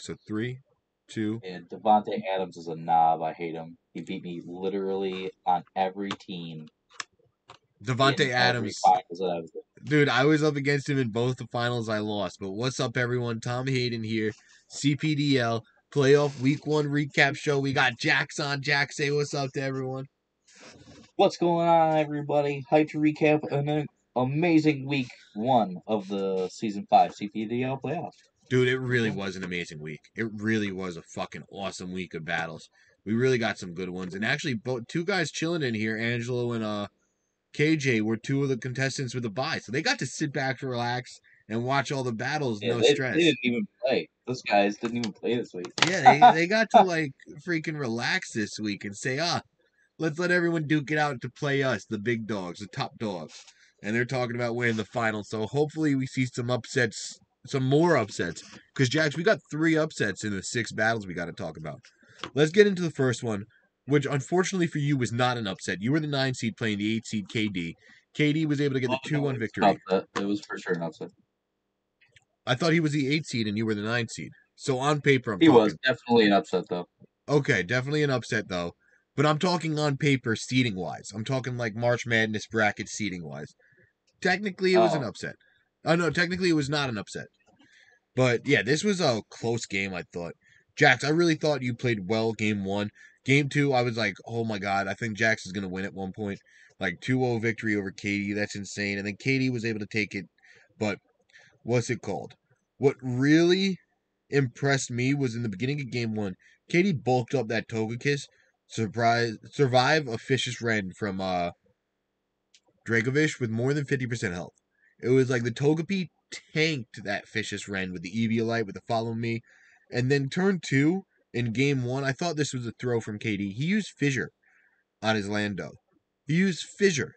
So three, two. And Davante Adams is a knob. I hate him. He beat me literally on every team. Davante Adams. I. Dude, I was up against him in both the finals. I lost. But what's up, everyone? Tom Hayden here. CPDL playoff week one recap show. We got Jax on. Jax, say what's up to everyone. What's going on, everybody? Hype to recap an amazing week one of the season five CPDL playoffs. Dude, it really was an amazing week. It really was a fucking awesome week of battles. We really got some good ones. And actually, both two guys chilling in here, Angelo and uh KJ, were two of the contestants with a bye. So they got to sit back, to relax, and watch all the battles, Yeah, no they, stress. they didn't even play. Those guys didn't even play this week. Yeah, they, they got to like freaking relax this week and say, ah, let's let everyone duke it out to play us, the big dogs, the top dogs. And they're talking about winning the final. So hopefully we see some upsets, some more upsets. Because, Jax, we got three upsets in the six battles we got to talk about. Let's get into the first one, which unfortunately for you was not an upset. You were the nine seed playing the eight seed KD. KD was able to get the Oh, 2 no, 1 victory. an. It was for sure an upset. I thought he was the eight seed and you were the nine seed. So on paper, I'm He talking. was definitely an upset, though. Okay, definitely an upset though. But I'm talking on paper seating wise. I'm talking like March Madness bracket seating wise. Technically, it was an Oh. upset. Oh no, technically it was not an upset. But yeah, this was a close game. I thought, Jax, I really thought you played well game one. Game two, I was like, oh my god, I think Jax is gonna win at one point. Like 2-0 victory over KD. That's insane. And then KD was able to take it. But what's it called? What really impressed me was in the beginning of game one, KD bulked up that Togekiss, surprise survive a Fishious Rend from uh Dracovish with more than 50% health. It was like the Togepi tanked that Fishious Rend with the Eviolite, with the Follow Me. And then turn two in game one, I thought this was a throw from KD. He used Fissure on his Lando. He used Fissure.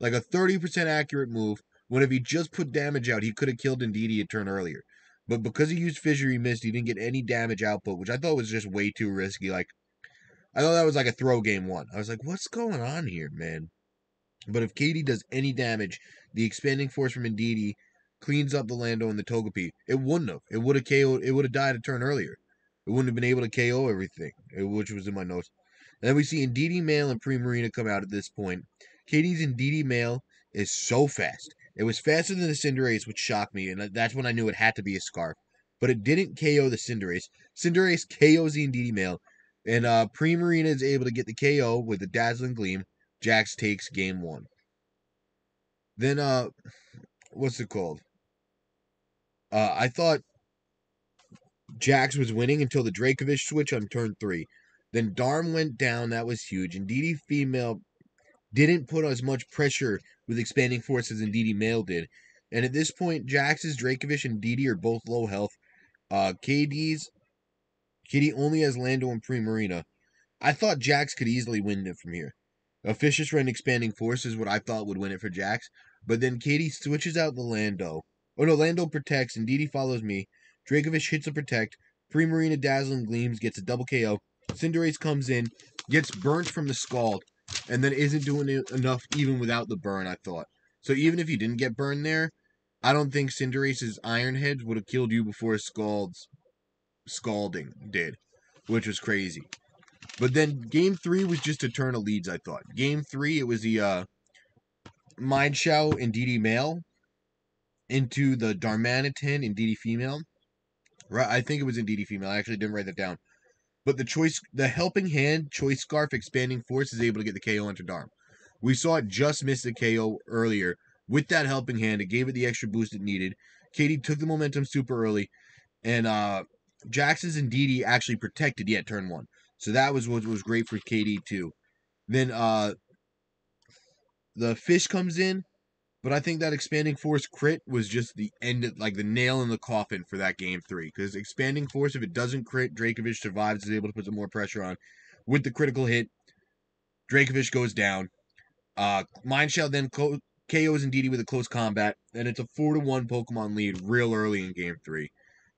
Like a 30% accurate move, when if he just put damage out, he could have killed Indeedee a turn earlier. But because he used Fissure, he missed. He didn't get any damage output, which I thought was just way too risky. Like, I thought that was like a throw game one. I was like, what's going on here, man? But if KD does any damage, the expanding force from Indeedee cleans up the Lando and the Togepi. It wouldn't have. It would have KO'd. It would have died a turn earlier. It wouldn't have been able to KO everything, eh, which was in my notes. And then we see Indeedee Male and Primarina come out at this point. KD's Indeedee Male is so fast. It was faster than the Cinderace, which shocked me, and that's when I knew it had to be a Scarf. But it didn't KO the Cinderace. Cinderace KOs the Indeedee Male, and uh, Primarina is able to get the KO with the Dazzling Gleam. Jax takes game one. Then, uh, what's it called? Uh, I thought Jax was winning until the Dracovish switch on turn three. Then Darm went down. That was huge. And DD female didn't put as much pressure with expanding force as Indeedee male did. And at this point, Jax's Dracovish and DD are both low health. Uh, KD's KD only has Lando and Primarina. I thought Jax could easily win it from here. Fishious Rend expanding force is what I thought would win it for Jax. But then KD switches out the Lando. Oh no, Lando protects and Didi follows me. Dracovish hits a protect. Free Primarina Dazzling Gleams gets a double KO. Cinderace comes in, gets burnt from the Scald, and then isn't doing enough even without the burn, I thought. So even if you didn't get burned there, I don't think Cinderace's Iron Heads would have killed you before Scald's scalding did, which was crazy. But then game three was just a turn of leads, I thought. Game three, it was the uh Mienshao and DD male into the Darmanitan and DD female. Right, I think it was in DD female. I actually didn't write that down. But the choice, the helping hand, choice scarf, expanding force is able to get the KO into Darm. We saw it just miss the KO earlier with that helping hand. It gave it the extra boost it needed. KD took the momentum super early, and uh Jax's and DD actually protected yet turn one. So that was what was great for KD too. Then uh the fish comes in, but I think that expanding force crit was just the end, of, like the nail in the coffin for that game three. Because expanding force, if it doesn't crit, Dracovish survives, is able to put some more pressure on. With the critical hit, Dracovish goes down. Uh, Mienshao then co- KOs Indeedee with a close combat, and it's a four to one Pokemon lead real early in game three.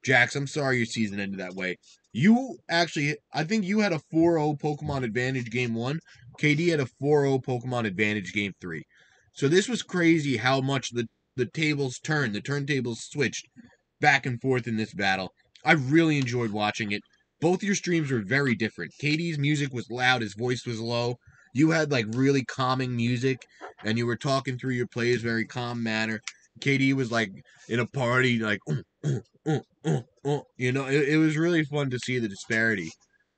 Jax, I'm sorry your season ended that way. You actually, I think you had a 4-0 Pokemon advantage game one. KD had a 4-0 Pokemon advantage game three. So this was crazy how much the the tables turned, the turntables switched back and forth in this battle. I really enjoyed watching it. Both your streams were very different. KD's music was loud, his voice was low. You had like really calming music, and you were talking through your plays very calm manner. KD was like in a party, like "Uh, uh, uh, uh, uh," you know. It, it was really fun to see the disparity.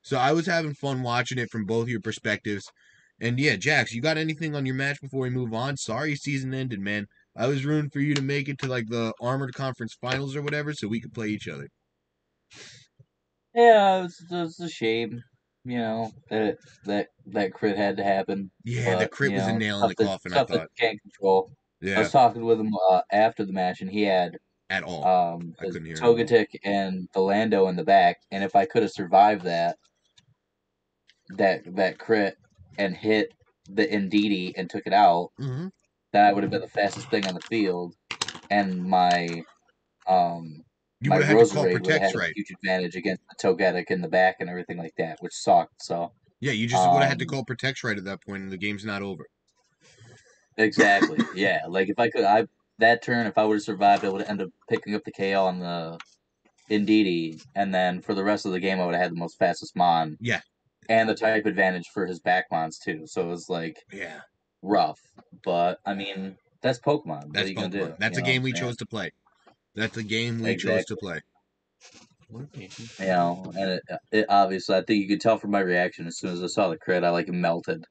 So I was having fun watching it from both your perspectives. And yeah, Jax, you got anything on your match before we move on? Sorry, season ended, man. I was rooting for you to make it to like the Armored Conference Finals or whatever, so we could play each other. Yeah, it's it's a shame. You know that that that crit had to happen. Yeah, the crit was a nail in the stuff that- coffin. I thought. can't control. Yeah, I was talking with him uh, after the match, and he had at all. um I couldn't hear him. And the Lando in the back, and if I could have survived that that that crit and hit the Indeedee and took it out, hmm then I would have been the fastest thing on the field, and my um You my would have had to call would have protects had right. a huge advantage against the Togetic in the back and everything like that, which sucked. So Yeah, you just would have had to um, call protects right at that point, and the game's not over. exactly, yeah. Like if I could, I that turn, if I would have survived, I would have ended up picking up the KO on the Indeedee, and then for the rest of the game, I would have had the most fastest Mon. Yeah. And the type advantage for his back Mons too. So it was like Yeah, rough. But I mean, that's Pokemon. What that's are you gonna Pokemon. do? That's You a know game we I'm chose to play. That's a game we chose to play. You know, and it, it obviously, I think you could tell from my reaction as soon as I saw the crit, I like melted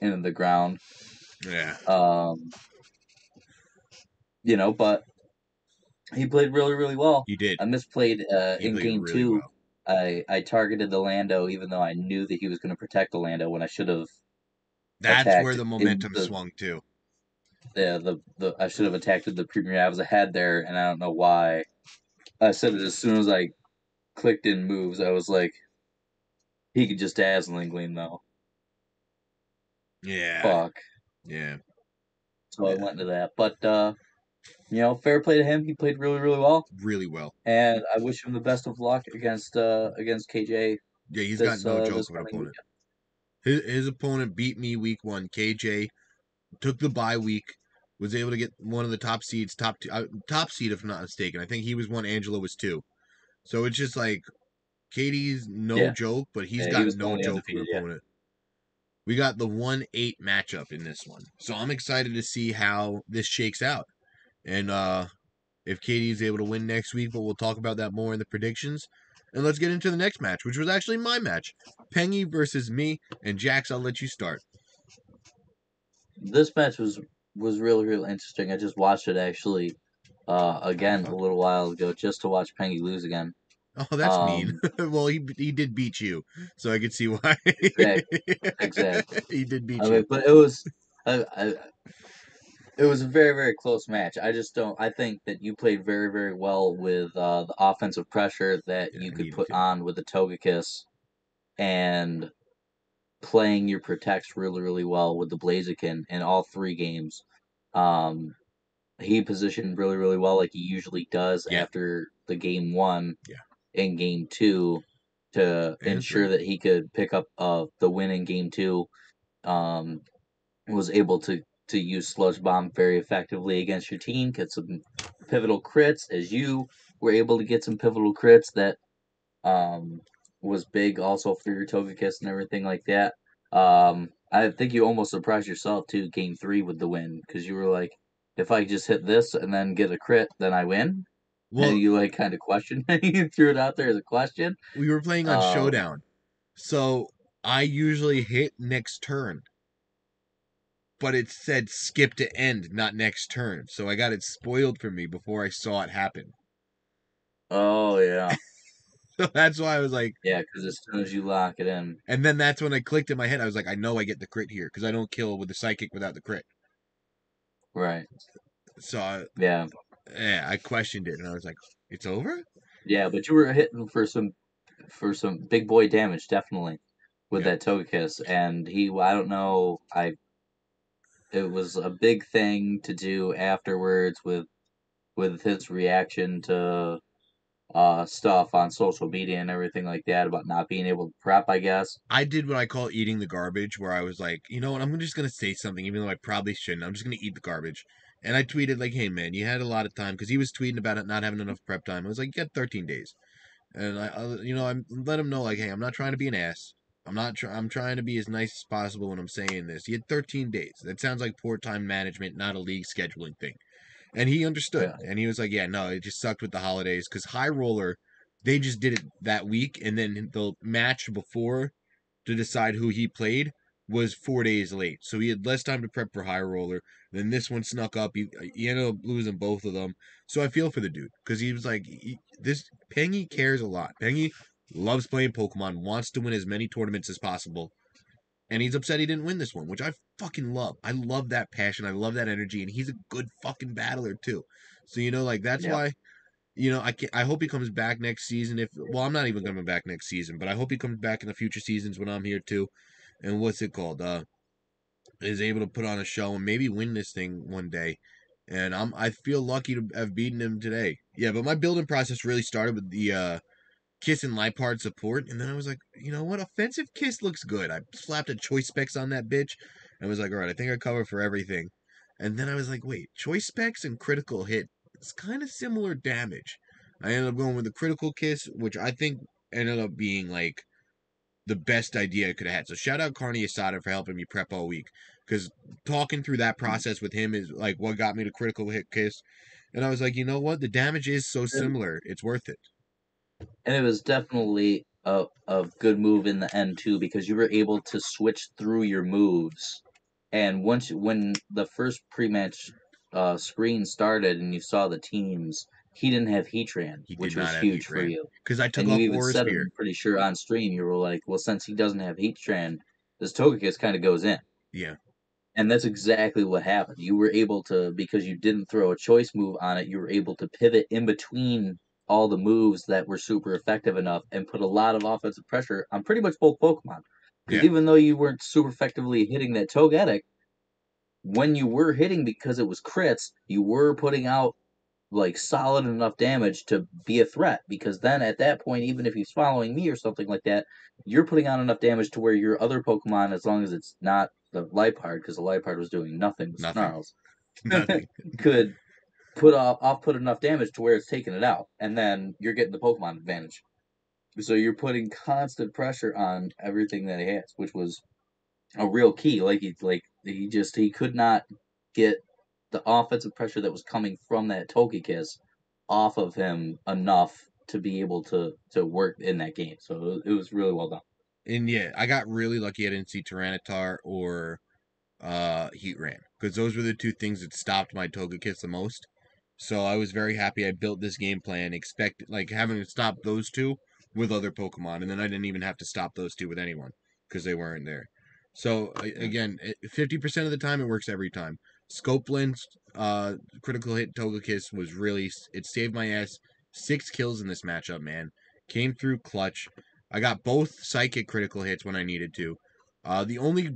into the ground. Yeah, Um, you know, but he played really, really well. you did. I misplayed uh, in game really two. well. I I targeted the Lando, even though I knew that he was going to protect the Lando when I should have. That's where the momentum the- swung too. The, the the I should have attacked the premier. I was ahead there, and I don't know why. I said it as soon as I clicked in moves. I was like, he could just dazzling gleam though. Yeah, Fuck. yeah. So I went to that. But uh you know, fair play to him. He played really, really well. Really well. And I wish him the best of luck against uh against KJ. Yeah, he's this, got no uh, joke this of an opponent. His, his opponent beat me week one. KJ took the bye week, was able to get one of the top seeds, top two, uh, top seed if I'm not mistaken. I think he was one. Angelo was two. So it's just like KD's no Yeah. joke, but he's Yeah, got was no joke of an undefeated, yeah. opponent. We got the one eight matchup in this one, so I'm excited to see how this shakes out, and uh if KD is able to win next week. But we'll talk about that more in the predictions. And let's get into the next match, which was actually my match. Pengy versus me. And Jax, I'll let you start. This match was was really, really interesting. I just watched it actually uh again a little while ago just to watch Pengy lose again. Oh, that's Um, mean. well, he he did beat you, so I could see why. Exactly. Exactly. he did beat I you. mean, but it was I, I, it was a very, very close match. I just don't I think that you played very, very well with uh the offensive pressure that Yeah, you could put to. on with the Togekiss and playing your protects really, really well with the Blaziken in all three games. Um, he positioned really, really well, like he usually does Yeah. after the game one. Yeah. In game two, to And ensure three. that he could pick up uh the win in game two. Um, was able to to use sludge bomb very effectively against your team, get some pivotal crits as you were able to get some pivotal crits that um was big also for your Togekiss and everything like that. Um I think you almost surprised yourself too game 3 with the win cuz you were like if I just hit this and then get a crit then I win. well, and you like kind of questioned you threw it out there as a question. we were playing on um, Showdown, so I usually hit next turn, but it said skip to end, not next turn. So I got it spoiled for me before I saw it happen. Oh yeah. So that's why I was like, Yeah, cuz as soon as you lock it in, and then that's when I clicked in my head. I was like, I know I get the crit here because I don't kill with the psychic without the crit. right. So I, Yeah. yeah, I questioned it, and I was like, it's over. Yeah, but you were hitting for some for some big boy damage, definitely, with Yeah. that Togekiss. And he, I don't know, I. It was a big thing to do afterwards with, with his reaction to, uh, stuff on social media and everything like that about not being able to prep. I guess. I did what I call eating the garbage, where I was like, you know what, I'm just gonna say something, even though I probably shouldn't. I'm just gonna eat the garbage. And I tweeted like, hey man, you had a lot of time because he was tweeting about it not having enough prep time. I was like, you got 13 days. and I you know, I let him know like, hey, I'm not trying to be an ass. I'm not. Try- I'm trying to be as nice as possible when I'm saying this. He had 13 days. That sounds like poor time management, not a league scheduling thing. And he understood, Yeah. and he was like, "Yeah, no, it just sucked with the holidays because High Roller, they just did it that week, and then the match before to decide who he played was four days late, so he had less time to prep for High Roller. Then this one snuck up. He, he ended up losing both of them. So I feel for the dude because he was like, he, this Pengy cares a lot. Pengy loves playing Pokemon, wants to win as many tournaments as possible. And he's upset he didn't win this one, which I fucking love. I love that passion. I love that energy, and he's a good fucking battler too. So you know, like that's Yeah. why, you know, I can, I hope he comes back next season. If well, I'm not even coming back next season, but I hope he comes back in the future seasons when I'm here too. And what's it called? Uh, is able to put on a show and maybe win this thing one day. And I'm I feel lucky to have beaten him today. Yeah, but my building process really started with the uh Kiss and Liepard support, and then I was like, you know what, offensive Kiss looks good. I slapped a choice specs on that bitch, and was like, all right, I think I cover for everything. And then I was like, wait, choice specs and critical hit, it's kind of similar damage. I ended up going with the critical kiss, which I think ended up being like the best idea I could have had. So shout out Carney Asada for helping me prep all week. Because talking through that process with him is like what got me to critical hit kiss. And I was like, you know what? The damage is so similar. It's worth it. And it was definitely a a good move in the end too because you were able to switch through your moves, and once when the first pre-match uh, screen started and you saw the teams, he didn't have Heatran, He which was huge for you. Because I took And you off even Aura said. I'm pretty sure on stream, you were like, well, since he doesn't have Heatran, this Togekiss kind of goes in. Yeah. And that's exactly what happened. You were able to, because you didn't throw a choice move on it, you were able to pivot in between all the moves that were super effective enough and put a lot of offensive pressure on pretty much both Pokemon. Because Yeah. even though you weren't super effectively hitting that Togetic, when you were hitting because it was crits, you were putting out like solid enough damage to be a threat. Because then at that point, even if he's following me or something like that, you're putting out enough damage to where your other Pokemon, as long as it's not the Liepard, because the Liepard was doing nothing with Nothing. Snarls, Nothing. could put off off put enough damage to where it's taking it out, and then you're getting the Pokemon advantage. So you're putting constant pressure on everything that he has, which was a real key. Like he like he just he could not get the offensive pressure that was coming from that Togekiss off of him enough to be able to to work in that game. So it was, really well done. and yeah, I got really lucky I didn't see Tyranitar or uh Heatran. Because those were the two things that stopped my Togekiss the most. So I was very happy I built this game plan, expect like having to stop those two with other Pokemon, and then I didn't even have to stop those two with anyone because they weren't there. So again, fifty percent of the time it works every time. Scope Lens uh, critical hit Togekiss was really it saved my ass. Six kills in this matchup, man. Came through clutch. I got both psychic critical hits when I needed to. Uh, the only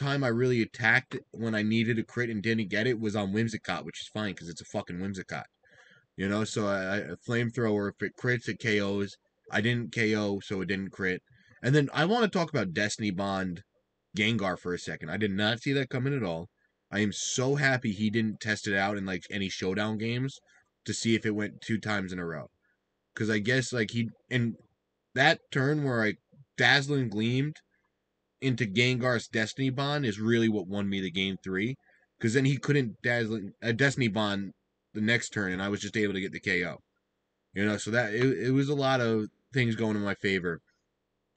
time I really attacked when I needed a crit and didn't get it was on Whimsicott, which is fine because it's a fucking Whimsicott. You know, so a flamethrower if it crits it KOs. I didn't KO, so it didn't crit. And then I want to talk about Destiny Bond Gengar for a second. I did not see that coming at all. I am so happy he didn't test it out in like any showdown games to see if it went two times in a row. Cause I guess like he in that turn where I dazzling gleamed into Gengar's Destiny Bond is really what won me the game three. Cause then he couldn't dazzling a uh, Destiny Bond the next turn, and I was just able to get the KO. You know, so that it, it was a lot of things going in my favor.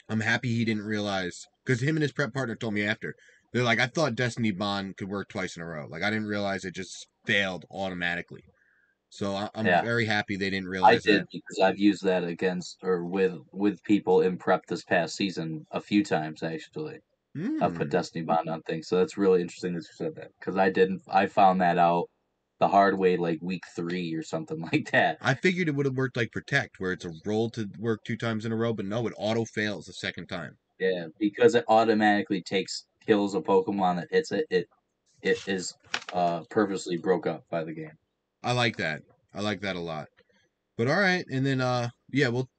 I'm happy he didn't realize because him and his prep partner told me after they're like, I thought Destiny Bond could work twice in a row. Like I didn't realize it just failed automatically. So I, I'm Yeah. very happy they didn't realize. I did that. because I've used that against or with with people in prep this past season a few times actually. I've put. Destiny Bond on things, so that's really interesting that you said that because I didn't. I found that out the hard way, like week three or something like that. I figured it would have worked like Protect, where it's a roll to work two times in a row, but no, it auto fails the second time. Yeah, because it automatically takes kills a Pokemon that hits it. It it is uh purposely broke up by the game. I like that. I like that a lot. But all right, and then uh, yeah, well,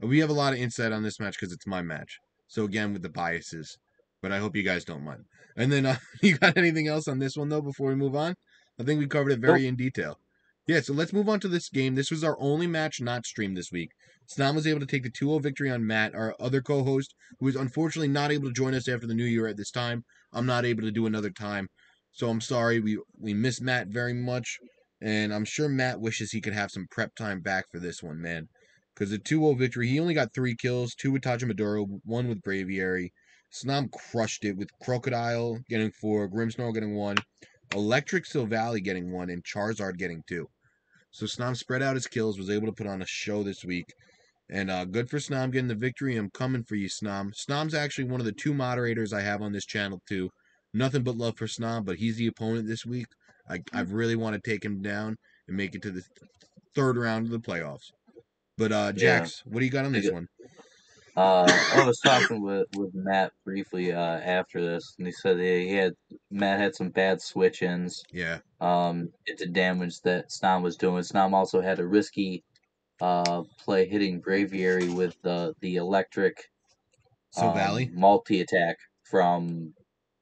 we have a lot of insight on this match because it's my match. So again, with the biases, but I hope you guys don't mind. And then uh, you got anything else on this one though before we move on? I think we covered it very in detail. Yeah, so let's move on to this game. This was our only match not streamed this week. Snom was able to take the 2 0 victory on Matt, our other co host, who is unfortunately not able to join us after the new year at this time. I'm not able to do another time. So I'm sorry. We, we miss Matt very much. And I'm sure Matt wishes he could have some prep time back for this one, man. Because the 2 0 victory, he only got three kills two with Togedemaru, one with Braviary. Snom crushed it with Krookodile getting four, Grimmsnarl getting one, Electric Silvally getting one, and Charizard getting two. So Snom spread out his kills, was able to put on a show this week. And uh, good for Snom getting the victory. I'm coming for you, Snom. Snom's actually one of the two moderators I have on this channel, too. Nothing but love for Snom, but he's the opponent this week. I, I really want to take him down and make it to the third round of the playoffs. But uh, Jax, yeah. what do you got on this one? Uh, I was talking with, with Matt briefly uh, after this, and he said he had Matt had some bad switch ins. Yeah. Um, it did damage that Snom was doing. Snom also had a risky uh, play hitting Braviary with the the electric Silvally um, multi attack from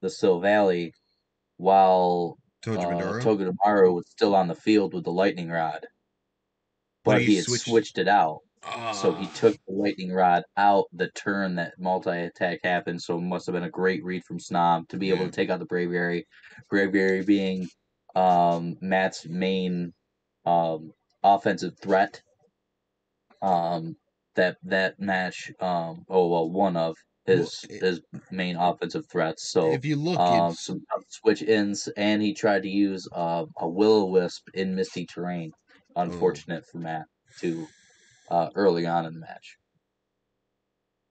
the Silvally, while Togedemaru. uh, Togedemaru was still on the field with the lightning rod, but, but he, he had switched... switched it out. So he ah. took the lightning rod out the turn that multi attack happened. So it must have been a great read from Snom to be able to take out the Braviary. Braviary being um, Matt's main um, offensive threat. Um, that that match, um, oh well, one of his well, it, his main offensive threats. So if you look, um, some switch ins, and he tried to use uh, a will o wisp in misty terrain. Oh. Unfortunate oh. for Matt to uh, early on in the match.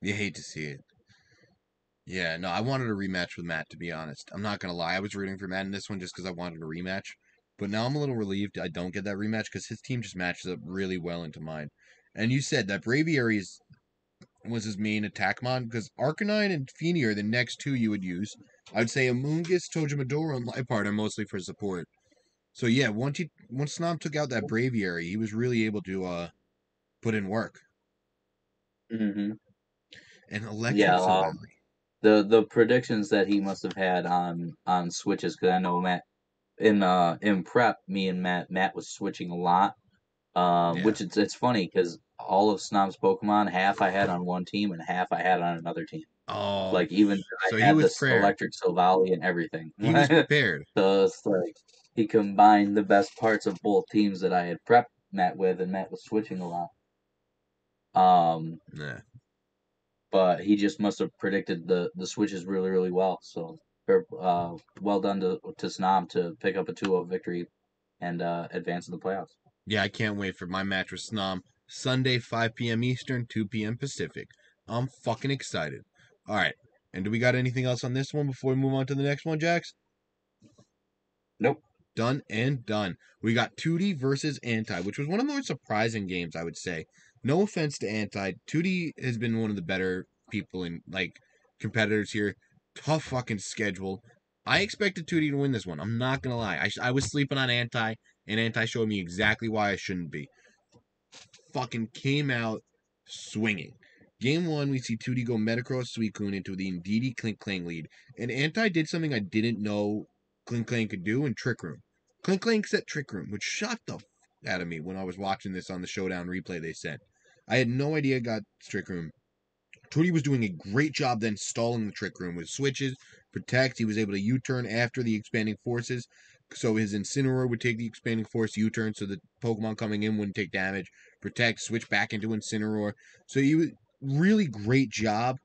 You hate to see it. Yeah, no, I wanted a rematch with Matt, to be honest. I'm not going to lie. I was rooting for Matt in this one just because I wanted a rematch. But now I'm a little relieved I don't get that rematch because his team just matches up really well into mine. And you said that Braviary is, was his main attack mod because Arcanine and Fini are the next two you would use. I'd say Amoonguss, Togedemaru, and Liepard are mostly for support. So yeah, once he once Snom took out that Braviary, he was really able to uh put in work. Mm-hmm. And electric yeah, um, the the predictions that he must have had on on switches because I know Matt in uh in prep, me and Matt Matt was switching a lot. Um, yeah. which it's it's funny because all of Snom's Pokemon, half I had on one team and half I had on another team. Oh, like even so I had this prepared. electric Silvally and everything. He was prepared. so it's like he combined the best parts of both teams that I had prepped Matt with, and Matt was switching a lot. Um, yeah. But he just must have predicted the the switches really really well. So uh, well done to to Snom to pick up a 2-0 victory and uh, advance in the playoffs. Yeah, I can't wait for my match with Snom Sunday 5 p.m. Eastern, 2 p.m. Pacific. I'm fucking excited. All right. And do we got anything else on this one before we move on to the next one, Jax? Nope. Done and done. We got 2D versus Anti, which was one of the more surprising games, I would say no offense to Anti, Tootie has been one of the better people in like competitors here. Tough fucking schedule. I expected Tootie to win this one. I'm not gonna lie. I, I was sleeping on Anti, and Anti showed me exactly why I shouldn't be. Fucking came out swinging. Game one, we see Tootie go Metagross Suicune into the Indeedee Klinklang lead, and Anti did something I didn't know Klinklang could do in Trick Room. Klinklang set Trick Room, which shocked the f- out of me when I was watching this on the Showdown replay they sent. I had no idea got Trick Room. Tootie was doing a great job then stalling the Trick Room with switches, protect. He was able to U turn after the expanding forces. So his Incineroar would take the expanding force U turn so the Pokemon coming in wouldn't take damage. Protect, switch back into Incineroar. So he was really great job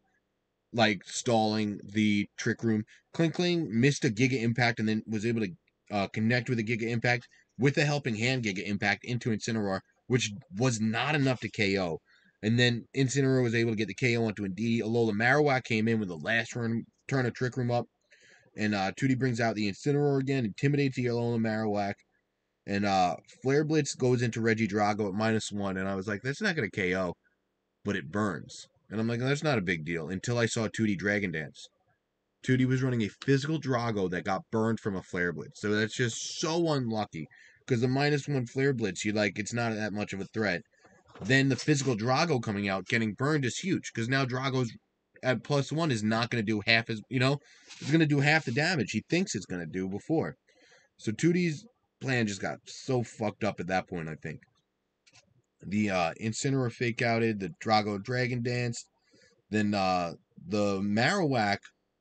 like stalling the Trick Room. Klinklang missed a Giga Impact and then was able to uh, connect with a Giga Impact with a Helping Hand Giga Impact into Incineroar which was not enough to KO. And then Incineroar was able to get the KO onto Indeedee. Alola Marowak came in with the last turn, turn of Trick Room up. And uh, Tootie brings out the Incineroar again, intimidates the Alola Marowak. And uh, Flare Blitz goes into Regidrago at minus one. And I was like, that's not going to KO. But it burns. And I'm like, that's not a big deal until I saw Tootie Dragon Dance. Tootie was running a physical Drago that got burned from a Flare Blitz. So that's just so unlucky because the minus one flare blitz, you like it's not that much of a threat. Then the physical Drago coming out, getting burned is huge because now Drago's at plus one is not going to do half as you know, it's going to do half the damage he thinks it's going to do before. So Tootie's plan just got so fucked up at that point, I think. The uh Incineroar fake outed, the Drago Dragon danced, then uh the Marowak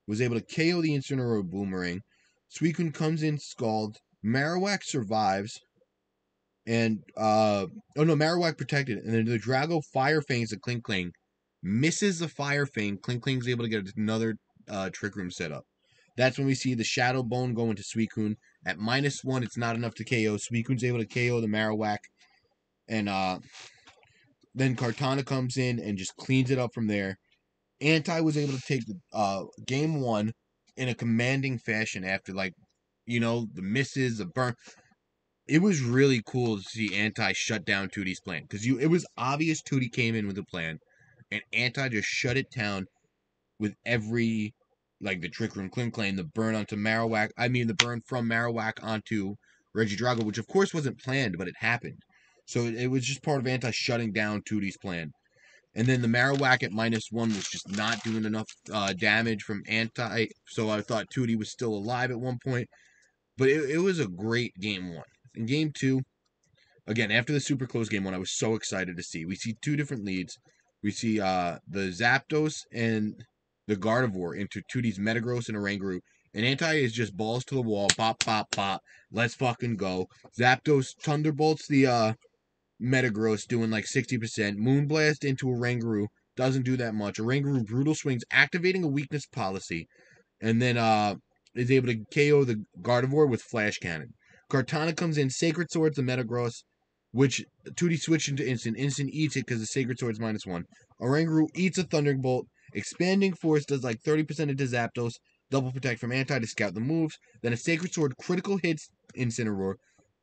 was able to KO the Incineroar Boomerang. Suicune comes in scald. Marowak survives. And uh oh no, Marowak protected. And then the Drago fire fangs the Klinklang. Misses the fire fang. Klinklang's able to get another uh trick room set up. That's when we see the Shadow Bone go into Suicune. At minus one, it's not enough to KO. Suicune's able to KO the Marowak. And uh then Kartana comes in and just cleans it up from there. Anti was able to take the uh, game one in a commanding fashion after like, you know, the misses, the burn. It was really cool to see Anti shut down Tootie's plan because you it was obvious Tootie came in with a plan, and Anti just shut it down with every like the trick room Klinklang, the burn onto Marowak. I mean the burn from Marowak onto Regidrago, which of course wasn't planned, but it happened. So it, it was just part of Anti shutting down Tootie's plan. And then the Marowak at minus one was just not doing enough uh, damage from Anti. So I thought Tootie was still alive at one point. But it, it was a great game one. In game two, again, after the super close game one, I was so excited to see. We see two different leads. We see uh, the Zapdos and the Gardevoir into Tootie's Metagross and Oranguru. And Anti is just balls to the wall, pop, pop, pop. Let's fucking go. Zapdos thunderbolts the uh, Metagross doing like 60%. Moonblast into Oranguru doesn't do that much. Oranguru brutal swings, activating a weakness policy, and then uh is able to KO the Gardevoir with Flash Cannon. Kartana comes in, Sacred Swords the Metagross, which Tootie switched into instant. Instant eats it because the Sacred Sword's minus one. Oranguru eats a Thunderbolt. Expanding Force does like 30% into Zapdos. Double Protect from Anti to scout the moves. Then a Sacred Sword critical hits Incineroar.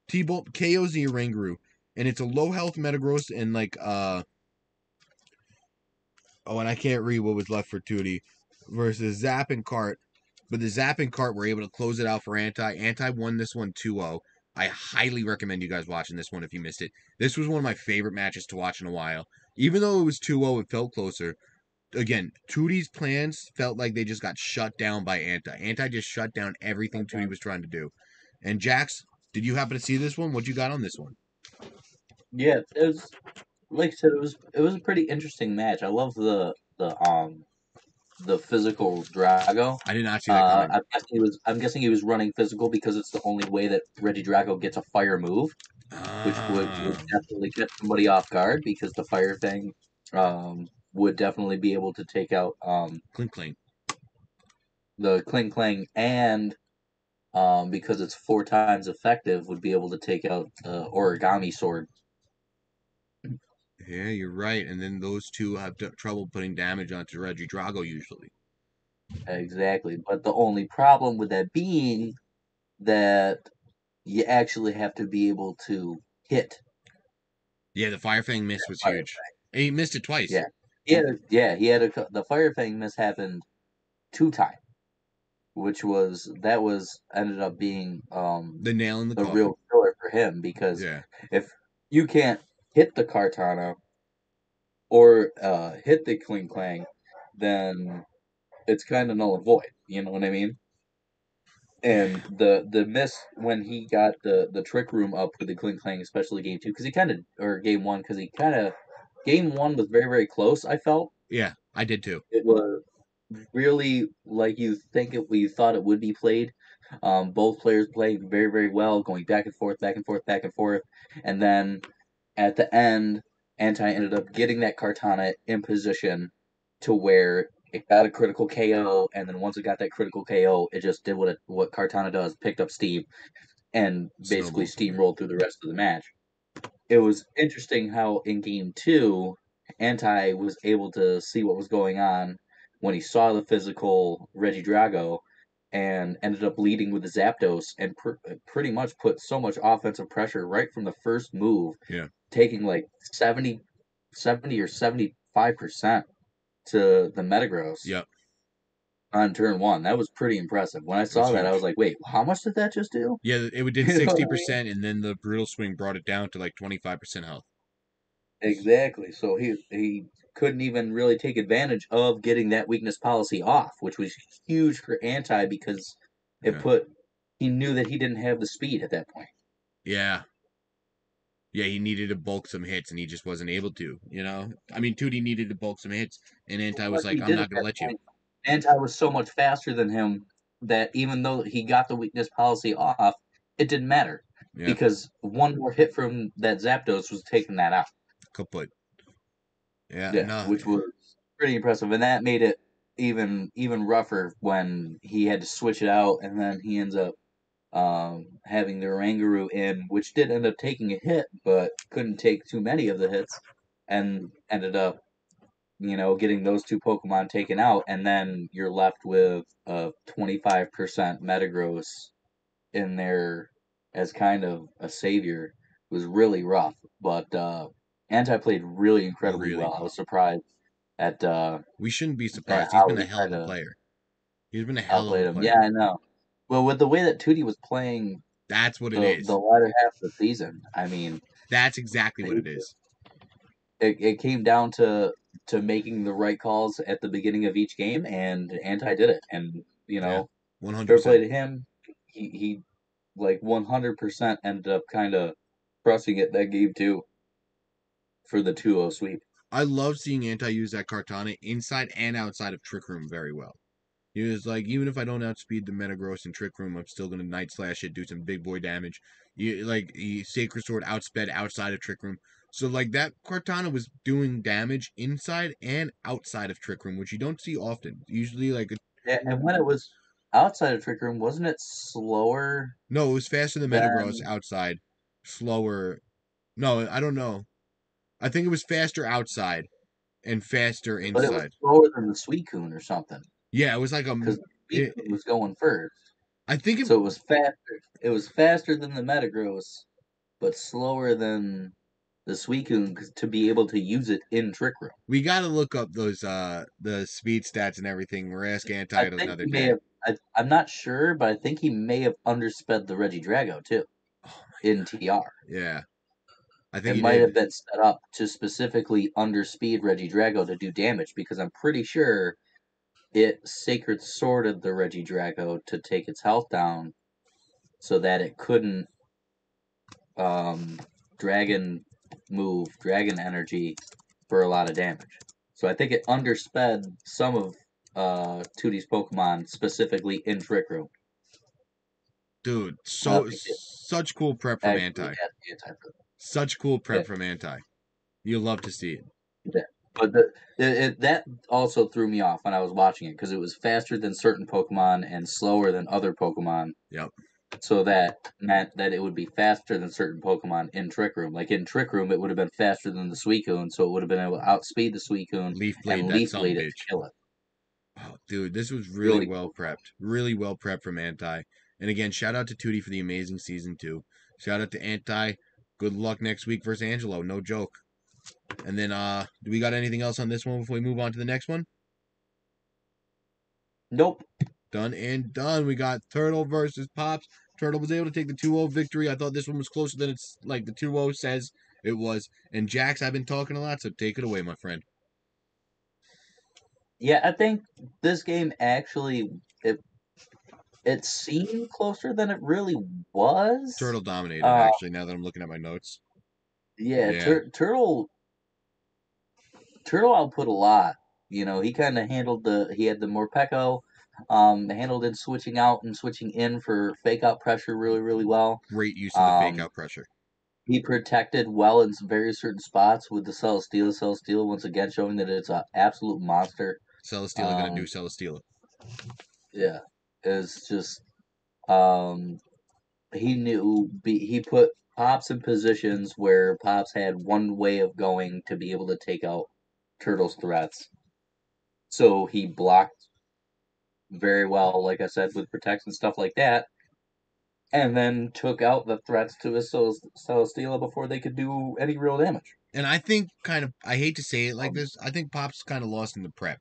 T-Bolt KOs the Oranguru and it's a low health Metagross and like uh oh, and I can't read what was left for Tootie versus Zap and Cart. But the Zap and Cart were able to close it out for Anti. Anti won this one 2-0. I highly recommend you guys watching this one if you missed it. This was one of my favorite matches to watch in a while. Even though it was 2-0, it felt closer. Again, Tootie's plans felt like they just got shut down by Anti. Anti just shut down everything Tootie was trying to do. And Jax, did you happen to see this one? What you got on this one? Yeah, it was like I said, it was it was a pretty interesting match. I love the the um the physical Drago. I did not see that Uh. I'm guessing he was I'm guessing he was running physical because it's the only way that Regidrago gets a fire move, which would, would Ah, definitely catch somebody off guard because the fire thing um would definitely be able to take out um clink clink. the Klinklang and um because it's four times effective would be able to take out the origami sword. Yeah, you're right. And then those two have t- trouble putting damage onto Regidrago usually. Exactly. But the only problem with that being that you actually have to be able to hit. Yeah, the Fire Fang miss was Fire huge. And he missed it twice. Yeah. He had a, yeah, he had a the fire thing miss happened two times, which was that was ended up being um The nail in the the coffin. real killer for him because Yeah. if you can't hit the Kartana or uh, hit the Klinklang, then it's kind of null and void. You know what I mean? And the the miss when he got the the trick room up with the Klinklang, especially game two, because he kind of or game one, because he kind of game one was very very close. I felt Yeah, I did too. it was really like you think it we thought it would be played. Um, both players played very very well, going back and forth, back and forth, back and forth, and then at the end, Anti ended up getting that Kartana in position to where it got a critical KO, and then once it got that critical KO, it just did what it, what Kartana does, picked up steam, and basically steamrolled through the rest of the match. It was interesting how in game two, Anti was able to see what was going on when he saw the physical Regidrago and ended up leading with the Zapdos and pr- pretty much put so much offensive pressure right from the first move. Yeah. Taking like 70, 70 or 75% to the Metagross Yep. on turn one. That was pretty impressive. When I saw that, I was like, wait, how much did that just do? Yeah, it did sixty percent, and then the brutal swing brought it down to like twenty five percent health. Exactly. So he he couldn't even really take advantage of getting that weakness policy off, which was huge for anti because it Yeah. put he knew that he didn't have the speed at that point. Yeah. Yeah, he needed to bulk some hits and he just wasn't able to, you know? I mean, Tootie needed to bulk some hits and Anti was like, I'm not going to let you. Anti was so much faster than him that even though he got the weakness policy off, it didn't matter Yeah, because one more hit from that Zapdos was taking that out. kaput. Yeah, Yeah, no. which was pretty impressive, and that made it even even rougher when he had to switch it out, and then he ends up um, having the Rangaroo in, which did end up taking a hit, but couldn't take too many of the hits, and ended up, you know, getting those two Pokemon taken out, and then you're left with a 25% Metagross in there as kind of a savior. It was really rough, but uh, Anti played really incredibly Really. well. I was surprised at uh, we shouldn't be surprised. He's been a hell of a player. He's been a hell of a player. Yeah, I know. Well, with the way that Tootie was playing That's what it the, is. the latter half of the season, I mean, That's exactly what it is. it, it came down to to making the right calls at the beginning of each game, and Anti did it. And you know, One hundred fair play percent. to him. He he like one hundred percent ended up kind of crushing it that game too for the 2-0 sweep. I love seeing Anti use that Kartana inside and outside of Trick Room very well. He was like, even if I don't outspeed the Metagross in Trick Room, I'm still gonna Night Slash it, do some big boy damage. You like he Sacred Sword outsped outside of Trick Room. So like that Kartana was doing damage inside and outside of Trick Room, which you don't see often. Usually like a, Yeah, and when it was outside of Trick Room, wasn't it slower? no, it was faster than Metagross outside, slower. No, I don't know. I think it was faster outside and faster inside. But it was slower than the Suicune or something Yeah, it was like a. because it- was going first. I think it So it was faster. It was faster than the Metagross, but slower than the Suicune to be able to use it in Trick Room. We got to look up those uh the speed stats and everything. We're asking Anti another he day. have. I, I'm not sure, but I think he may have undersped the Regidrago too Oh in TR. Yeah, I think It might did. have been set up to specifically underspeed Regidrago to do damage because I'm pretty sure it sacred sworded the Regidrago to take its health down so that it couldn't um, dragon move, dragon energy for a lot of damage. So I think it undersped some of uh, Tootie's Pokemon specifically in Trick Room. Dude, so such cool prep from Actually, Anti. anti Such cool prep Yeah. from Anti. You love to see it. But the, it, it, that also threw me off when I was watching it because it was faster than certain Pokemon and slower than other Pokemon. Yep. So that meant that it would be faster than certain Pokemon in Trick Room. Like in Trick Room, it would have been faster than the Suicune, so it would have been able to outspeed the Suicune Leaf blade, and Leaf Blade to kill it. Oh, dude, this was really, Really well prepped. Really well prepped from Anti. And again, shout out to Tootie for the amazing season two. Shout out to Anti. Good luck next week versus Angelo. No joke. And then, uh, do we got anything else on this one before we move on to the next one? Nope. Done and done. We got Turtle versus Pops. Turtle was able to take the 2-0 victory. I thought this one was closer than it's like the 2-0 says it was. And Jax, I've been talking a lot, so take it away, my friend. Yeah, I think this game actually it it seemed closer than it really was. Turtle dominated, Uh, actually, now that I'm looking at my notes. Yeah, Yeah. Tur- Turtle Turtle output a lot. You know, he kind of handled the he had the Morpeko, um, handled in switching out and switching in for fake out pressure really really well. Great use of the fake Um, out pressure. He protected well in some very certain spots with the Celesteela. Celesteela once again showing that it's an absolute monster. Celesteela gonna um, do Celesteela. Yeah, it's just um, he knew be, he put Pops in positions where Pops had one way of going to be able to take out Turtle's threats. So he blocked very well, like I said, with protects and stuff like that. And then took out the threats to his Cel- Celesteela before they could do any real damage. And I think kind of I hate to say it like Um, this, I think Pop's kind of lost in the prep.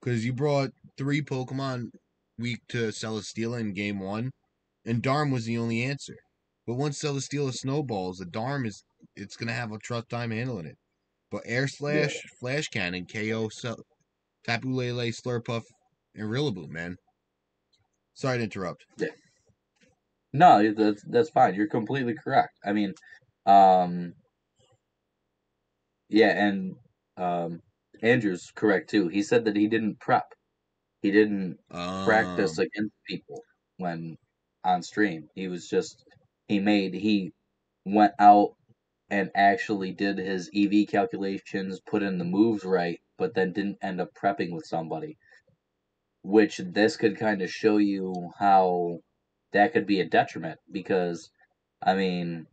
Because you brought three Pokemon weak to Celesteela in game one, and Darm was the only answer. But once Celesteela snowballs, the Darm is it's gonna have a tough time handling it. But Air Slash, Flash Cannon, KO, Cel- Tapu Lele, Slurpuff, and Rillaboom, man. Sorry to interrupt. Yeah. No, that's that's fine. You're completely correct. I mean, um, yeah, and um, Andrew's correct too. He said that he didn't prep. He didn't practice Um, against people when on stream. He was just he made he went out and actually did his EV calculations, put in the moves right, but then didn't end up prepping with somebody. Which this could kind of show you how that could be a detriment because I mean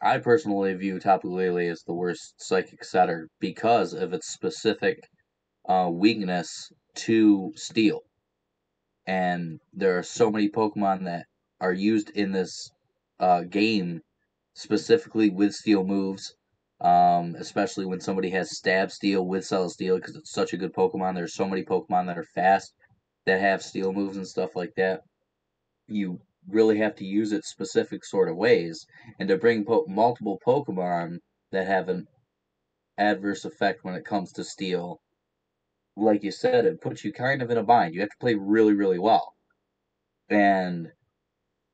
I personally view Tapu Lele as the worst psychic setter because of its specific uh, weakness to steel. And there are so many Pokemon that are used in this uh, game specifically with steel moves, um, especially when somebody has stab steel with Celesteela because it's such a good Pokemon. There's so many Pokemon that are fast that have steel moves and stuff like that. You really have to use it specific sort of ways, and to bring po- multiple Pokemon that have an adverse effect when it comes to steel, like you said, it puts you kind of in a bind. You have to play really, really well. And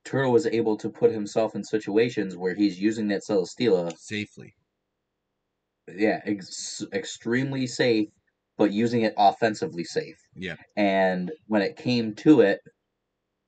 Turtle was able to put himself in situations where he's using that Celesteela safely. yeah, ex- extremely safe, but using it offensively safe. Yeah. And when it came to it,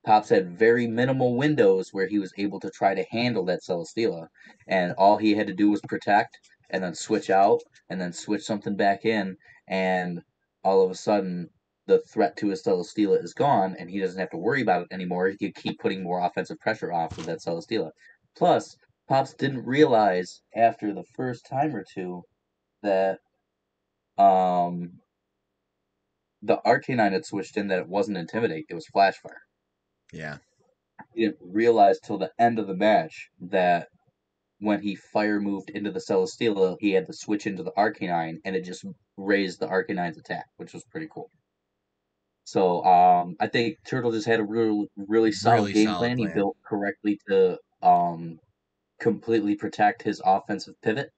Pops had very minimal windows where he was able to try to handle that Celesteela, and all he had to do was protect, and then switch out, and then switch something back in, and all of a sudden the threat to his Celesteela is gone, and he doesn't have to worry about it anymore. He could keep putting more offensive pressure off of that Celesteela. Plus, Pops didn't realize after the first time or two that um the Arcanine had switched in that it wasn't Intimidate, it was Flash Fire. Yeah. He didn't realize till the end of the match that when he fire moved into the Celesteela, he had to switch into the Arcanine, and it just raised the Arcanine's attack, which was pretty cool. So um, I think Turtle just had a really, really solid Really game solid plan. He built correctly to um, completely protect his offensive pivot,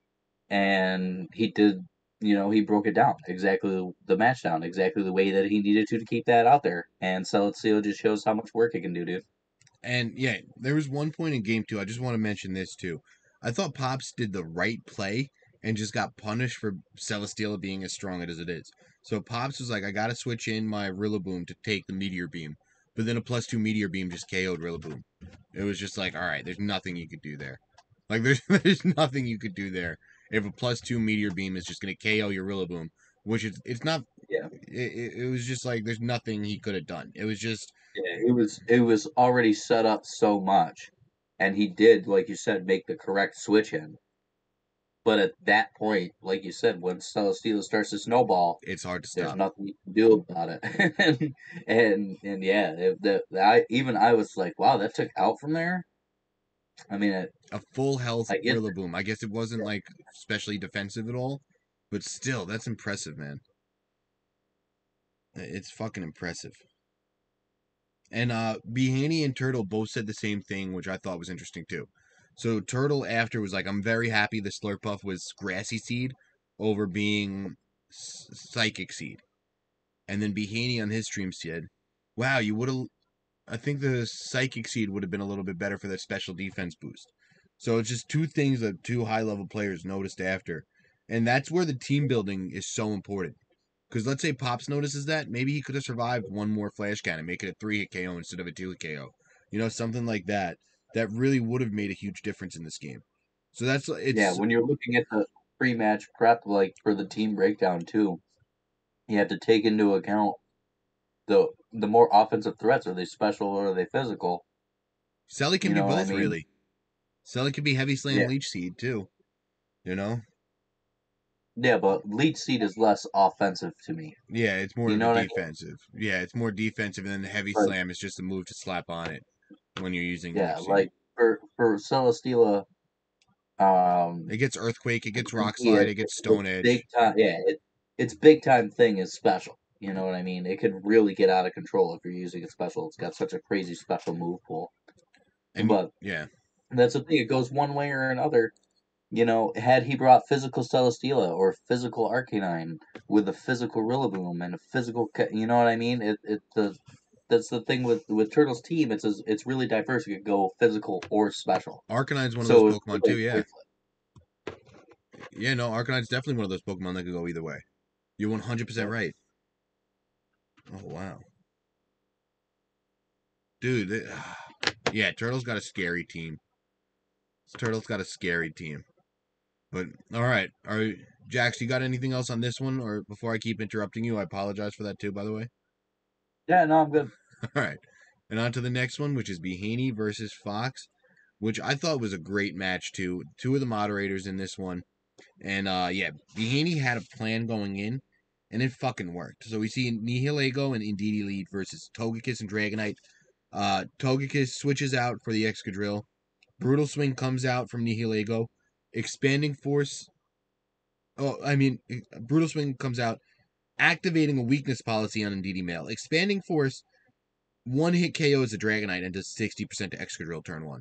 and he did. You know, he broke it down exactly the match down exactly the way that he needed to to keep that out there. And Celesteela just shows how much work it can do, dude. And yeah, there was one point in game two. I just want to mention this too. I thought Pops did the right play and just got punished for Celesteela being as strong as it is. So Pops was like, I gotta switch in my Rillaboom to take the Meteor Beam. But then a plus two Meteor Beam just KO'd Rillaboom. It was just like, alright, there's nothing you could do there. Like there's there's nothing you could do there if a plus two Meteor Beam is just gonna KO your Rillaboom. Which is it's not Yeah. it, it, it was just like there's nothing he could have done. It was just Yeah, it was it was already set up so much, and he did, like you said, make the correct switch in. But at that point, like you said, when Celesteela starts to snowball, it's hard to stop. there's nothing you can do about it. and, and and yeah, it, the, I even I was like, wow, that took out from there. I mean, it, a full health I get that. Rillaboom. I guess it wasn't Yeah. like especially defensive at all, but still, that's impressive, man. It's fucking impressive. And uh Behaney and Turtle both said the same thing, which I thought was interesting too. So Turtle after was like, I'm very happy the Slurpuff was Grassy Seed over being Psychic Seed. And then Behaney on his stream said, Wow, you would have I think the Psychic Seed would have been a little bit better for that special defense boost. So it's just two things that two high level players noticed after. And that's where the team building is so important. Because let's say Pops notices that, maybe he could have survived one more flash cannon, make it a three hit KO instead of a two hit KO. You know, something like that. That really would have made a huge difference in this game. So that's it's yeah, when you're looking at the pre-match prep, like for the team breakdown too, you have to take into account the the more offensive threats. Are they special or are they physical? Selly can You be what I both mean? really. Selly can be heavy slam Yeah. leech seed too. You know? Yeah, but leech seed is less offensive to me. Yeah, it's more You know what I mean? defensive. Yeah, it's more defensive and then the heavy Right. slam is just a move to slap on it when you're using Yeah, like for for Celesteela, um, It gets earthquake, it gets rock yeah, slide, it gets it's stone edge. big time. Yeah, it, its big time thing is special. You know what I mean? It could really get out of control if you're using it special. It's got such a crazy special move pool. And But yeah, that's the thing; it goes one way or another. You know, had he brought physical Celesteela or physical Arcanine with a physical Rillaboom and a physical, you know what I mean? It it the that's the thing with with Turtles team. It's it's really diverse. You could go physical or special. Arcanine's one of So those Pokemon too. Yeah, yeah. No, Arcanine's definitely one of those Pokemon that could go either way. You're 100 percent right. Oh wow, dude. They, yeah, Turtles got a scary team. Turtles got a scary team. But all right, all right, Jax, you got anything else on this one, or before I keep interrupting you, I apologize for that too. By the way. Yeah, no, I'm good. All right. And on to the next one, which is Behaney versus Fox, which I thought was a great match too. Two of the moderators in this one. And uh yeah, Behaney had a plan going in, and it fucking worked. So we see Nihilego and Indeedee lead versus Togekiss and Dragonite. Uh Togekiss switches out for the Excadrill. Brutal Swing comes out from Nihilego. Expanding Force. Oh, I mean, Brutal Swing comes out, activating a weakness policy on Indeedee Male. Expanding Force one hit KO KOs a Dragonite and does 60% to Excadrill turn one.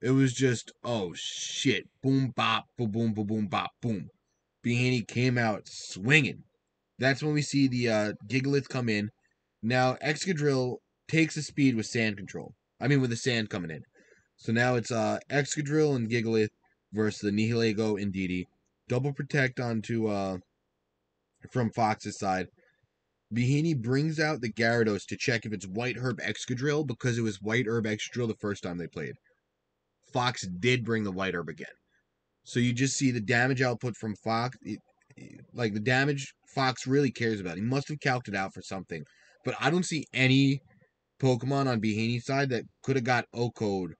It was just, oh shit. Boom, bop, boom, boom, boom, boom, bop, boom. Behaney came out swinging. That's when we see the uh, Gigalith come in. Now, Excadrill takes the speed with sand control. I mean, with the sand coming in. So now it's uh, Excadrill and Gigalith versus the Nihilego and Indeedee. Double protect onto uh, from Fox's side. Behaney brings out the Gyarados to check if it's White Herb Excadrill because it was White Herb Excadrill the first time they played. Fox did bring the White Herb again. So you just see the damage output from Fox. it- like the damage Fox really cares about. He must have calculated it out for something. But I don't see any Pokemon on Behaney's side that could have got OHKO'd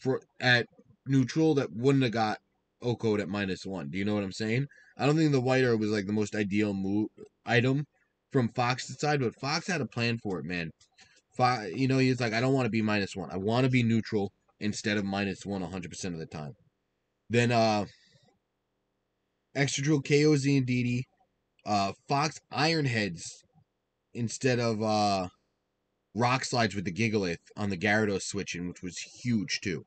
for at neutral that wouldn't have got OHKO'd at minus one. Do you know what I'm saying? I don't think the White was like the most ideal move item from Fox's side, but Fox had a plan for it, man. Fox, you know, he's like, I don't want to be minus one. I want to be neutral instead of minus one 100% of the time. Then, uh, Excadrill KOs Indeedee. Uh, Fox Ironheads instead of, uh, Rock Slides with the Gigalith on the Gyarados switching, which was huge too.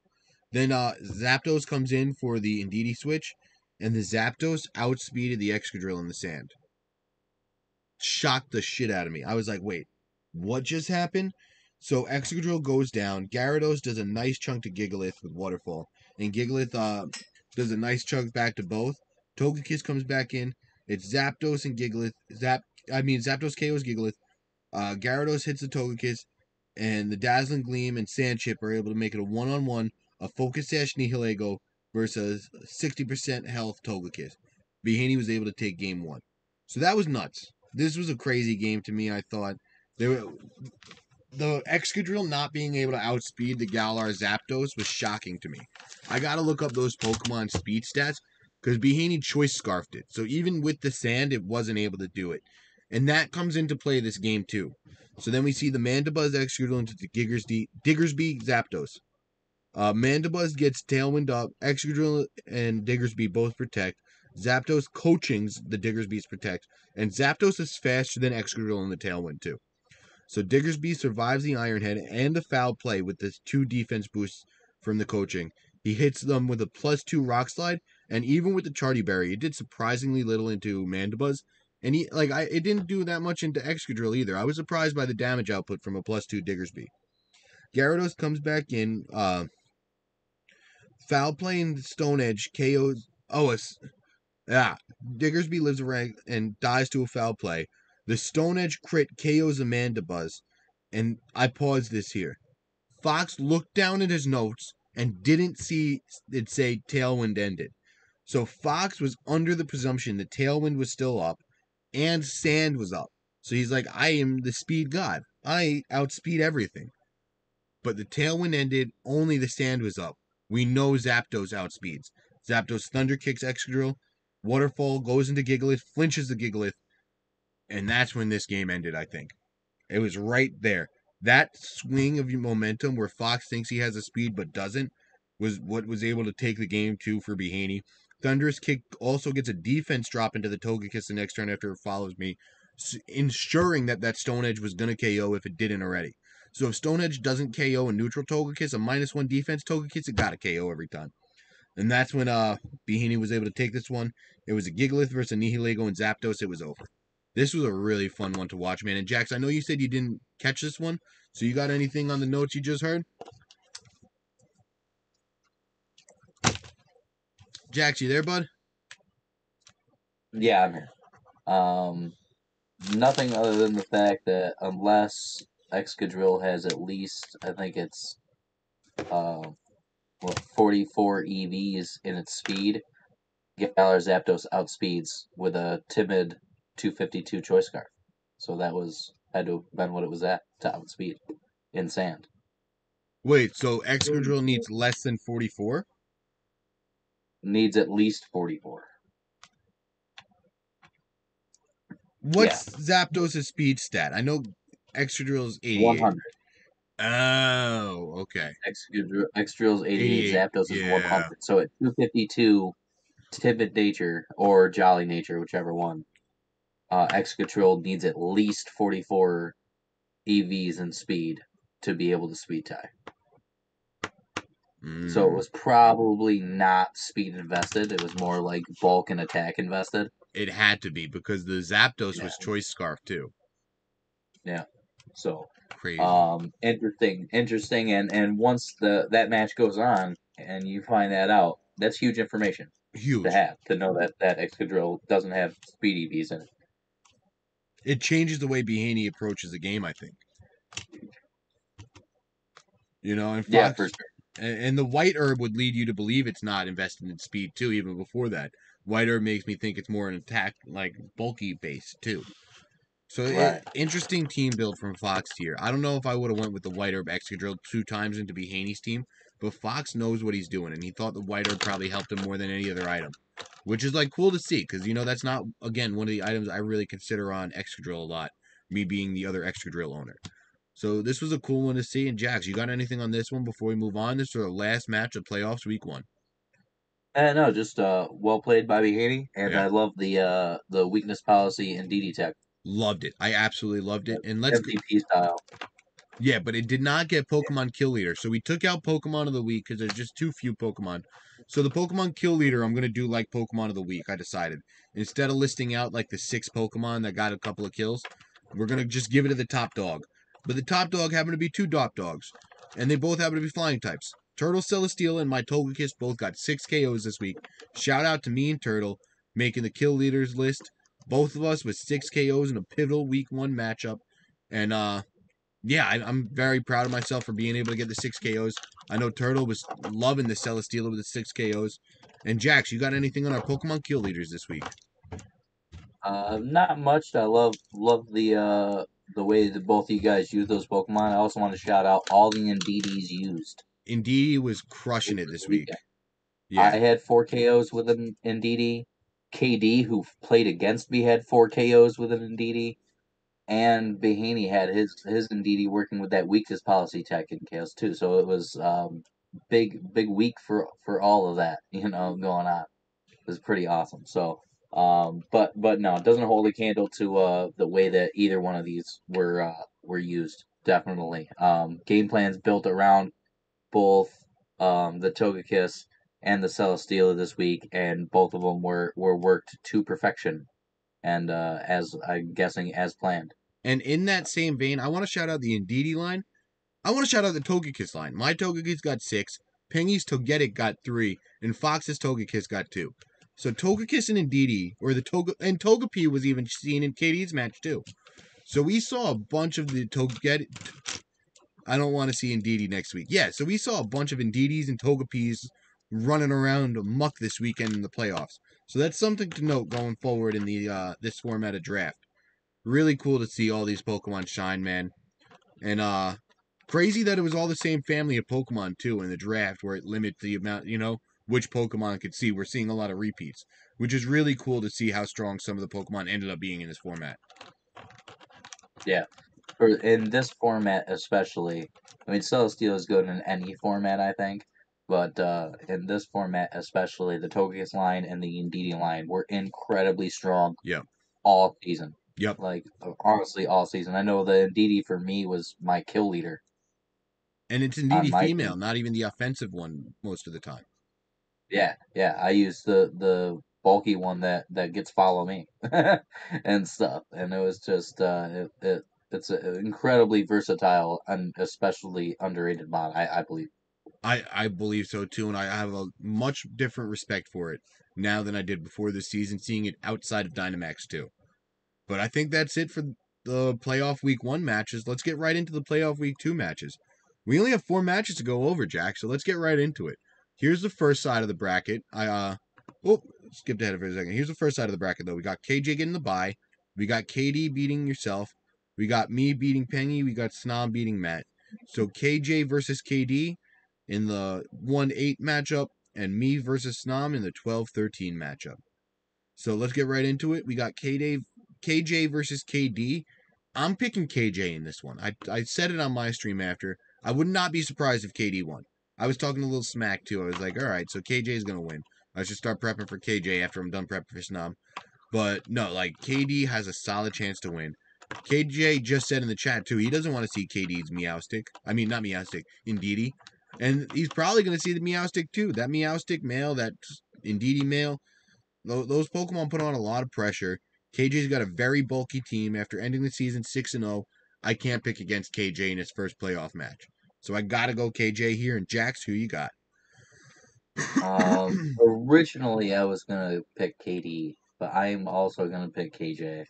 Then, uh, Zapdos comes in for the Indeedee switch, and the Zapdos outspeeded the Excadrill in the sand shocked the shit out of me. I was like, wait, what just happened? So Excadrill goes down. Gyarados does a nice chunk to Gigalith with Waterfall. And Gigalith uh, does a nice chunk back to both. Togekiss comes back in. It's Zapdos and Gigalith. Zap I mean Zapdos KOs Gigalith. Uh, Gyarados hits the Togekiss. And the Dazzling Gleam and Sandchip are able to make it a one-on-one, a Focus Sash Nihilego versus 60% health Togekiss. Behaney was able to take game one. So that was nuts this was a crazy game to me. I thought they were the Excadrill not being able to outspeed the Galar Zapdos was shocking to me. I gotta look up those Pokemon speed stats because Behaney choice scarfed it. So even with the sand, it wasn't able to do it, and that comes into play this game too. So then we see the Mandibuzz Excadrill into the Diggersby Zapdos. Uh, Mandibuzz gets Tailwind up. Excadrill and Diggersby both protect. Zapdos coachings the Diggersby's protect, and Zapdos is faster than Excadrill in the Tailwind too. So Diggersby survives the Iron Head and the foul play with the two defense boosts from the coaching. He hits them with a plus two Rock Slide, and even with the Charti Berry, it did surprisingly little into Mandibuzz. And he like I it didn't do that much into Excadrill either. I was surprised by the damage output from a plus two Diggersby. Gyarados comes back in. Uh, foul play and Stone Edge KOs. Oh, it's yeah. Diggersby lives a rank and dies to a foul play. The Stone Edge crit KOs a Mandibuzz. And I pause this here. Fox looked down at his notes and didn't see it say Tailwind ended. So Fox was under the presumption that Tailwind was still up and Sand was up. So he's like, I am the speed god. I outspeed everything. But the Tailwind ended, only the Sand was up. We know Zapdos outspeeds. Zapdos Thunder kicks Excadrill. Waterfall goes into Gigalith, flinches the Gigalith, and that's when this game ended, I think. It was right there. That swing of momentum where Fox thinks he has a speed but doesn't was what was able to take the game to for Behaney. Thunderous Kick also gets a defense drop into the Togekiss the next turn after it follows me, ensuring that that Stone Edge was going to KO if it didn't already. So if Stone Edge doesn't KO a neutral Togekiss, a minus one defense Togekiss, it got a KO every time. And that's when uh Behaney was able to take this one. It was a Gigalith versus a Nihilego and Zapdos. It was over. This was a really fun one to watch, man. And Jax, I know you said you didn't catch this one, so you got anything on the notes you just heard? Jax, you there, bud? Yeah, I'm here. Um, nothing other than the fact that unless Excadrill has at least, I think it's, uh, what, 44 EVs in its speed, Galar Zapdos outspeeds with a timid 252 Choice Scarf. So that was, had to have been what it was at to outspeed in sand. Wait, so Excadrill needs less than 44? Needs at least 44. What's Zapdos' speed stat? I know Excadrill's 88. 100. Oh, okay. Excadrill, Excadrill's 88, 88, Zapdos is yeah. 100. So at 252, timid nature or jolly nature, whichever one, uh, Excadrill needs at least 44 EVs in speed to be able to speed tie. So it Mm, was probably not speed invested. It was more like bulk and attack invested. it had to be because the Zapdos Yeah. was Choice Scarf too. So Crazy. um, interesting, interesting, and and once the that match goes on and you find that out, that's huge information Huge. to have to know that that Excadrill doesn't have speed EVs in it. It changes the way Behaney approaches the game, I think. You know, and Fox, Yeah, for sure. and, and the white herb would lead you to believe it's not invested in speed too, even before that. White herb makes me think it's more an attack, like bulky base too. So it- interesting team build from Fox here. I don't know if I would have went with the white herb Excadrill two times into Behaney's team, but Fox knows what he's doing, and he thought the white herb probably helped him more than any other item, which is like cool to see because you know that's not again one of the items I really consider on Excadrill a lot. Me being the other Excadrill owner. So this was a cool one to see. And Jax, you got anything on this one before we move on? This is the last match of playoffs, week one. Uh, no, just uh, well played by Haney, and Yeah. I love the uh, the weakness policy Indeedee Tech Loved it. I absolutely loved it. And let's MVP style. Yeah, but it did not get Pokemon Kill Leader. So we took out Pokemon of the Week because there's just too few Pokemon. So the Pokemon Kill Leader, I'm going to do like Pokemon of the Week, I decided. Instead of listing out like the six Pokemon that got a couple of kills, we're going to just give it to the top dog. But the top dog happened to be two top dogs. And they both happen to be flying types. Turtle Celesteela and my Togekiss both got six KOs this week. Shout out to me and Turtle making the kill leaders list. Both of us with six KOs in a pivotal week one matchup. And uh yeah, I, I'm very proud of myself for being able to get the six KOs. I know Turtle was loving the Celesteela with the six KOs. And Jax, you got anything on our Pokemon kill leaders this week? Uh, not much. I love love the uh the way that both of you guys use those Pokemon. I also want to shout out all the Indeedees used. Indeedee was crushing it this week. Yeah. I had four KOs with an Indeedee. KD, who played against me, had four KOs with an Indeedee. And Behaney had his his Indeedee working with that weakness policy tech in chaos too. So it was um big big week for for all of that, you know, going on. It was pretty awesome. So um but but no, it doesn't hold a candle to uh the way that either one of these were uh were used. Definitely. Um game plans built around both um the Togekiss and the Celesteela this week, and both of them were were worked to perfection, and uh, as I'm guessing as planned. and in that same vein, I want to shout out the Indeedee line. I want to shout out the Togekiss line. My Togekiss got six, Pengy's Togetic got three, and Fox's Togekiss got two. So Togekiss and Indeedee, or the Toga, and Togepi was even seen in KD's match too. So we saw a bunch of the Togetic. I don't want to see Indeedee next week. Yeah, so we saw a bunch of Indeedees and Togepis running around muck this weekend in the playoffs. So that's something to note going forward in the uh, this format of draft. Really cool to see all these Pokemon shine, man. And uh crazy that it was all the same family of Pokemon too in the draft where it limits the amount, you know, which Pokemon could see. We're seeing a lot of repeats, which is really cool to see how strong some of the Pokemon ended up being in this format. For in this format, especially, I mean, Celesteela is good in any format, I think, but uh, in this format, especially, the Togekiss line and the Indeedee line were incredibly strong. Yeah. All season. Yep. Like honestly, all season. I know the Indeedee for me was my kill leader. And it's On indeed female, team. not even the offensive one most of the time. Yeah, yeah. I used the the bulky one that that gets follow me and stuff. And it was just uh, it, it it's an incredibly versatile and especially underrated mod, I, I believe. I I believe so too, and I have a much different respect for it now than I did before this season, seeing it outside of Dynamax too. But I think that's it for the playoff week one matches. Let's get right into the playoff week two matches. We only have four matches to go over, Jack, so let's get right into it. Here's the first side of the bracket. I uh oh skipped ahead for a second. Here's the first side of the bracket though. We got KJ getting the bye. We got KD beating yourself. We got me beating Penny. We got Snom beating Matt. So KJ versus KD in the 1 8 matchup, and me versus Snom in the 12 13 matchup. So let's get right into it. We got KJ, versus KD. I'm picking KJ in this one. I, I said it on my stream after. I would not be surprised if KD won. I was talking a little smack too. I was like, all right, so KJ is going to win. I should start prepping for KJ after I'm done prepping for Snom. But no, like KD has a solid chance to win. KJ just said in the chat too, he doesn't want to see KD's Meowstic. I mean, not Meowstic, Indeedee. And he's probably going to see the Meowstic too. That Meowstic male, that Indeedee male, those Pokemon put on a lot of pressure. KJ's got a very bulky team. After ending the season 6 and 0, I can't pick against KJ in his first playoff match. So I got to go KJ here. And Jax, who you got? um, originally, I was going to pick KD, but I'm also going to pick KJ.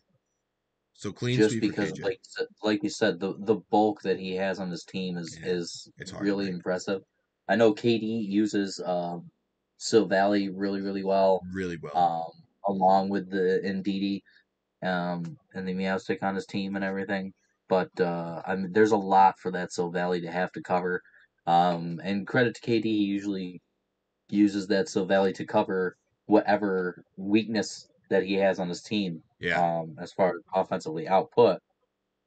So clean just because, like like you said, the the bulk that he has on his team is yeah, is really impressive. I know KD uses um, Silvally really really well, really well, um, along with the Indeedee um, and the Meowstic on his team and everything. But uh, I mean, there's a lot for that Silvally to have to cover. Um, and credit to KD, he usually uses that Silvally to cover whatever weakness that he has on his team. Yeah. Um, as far as offensively output,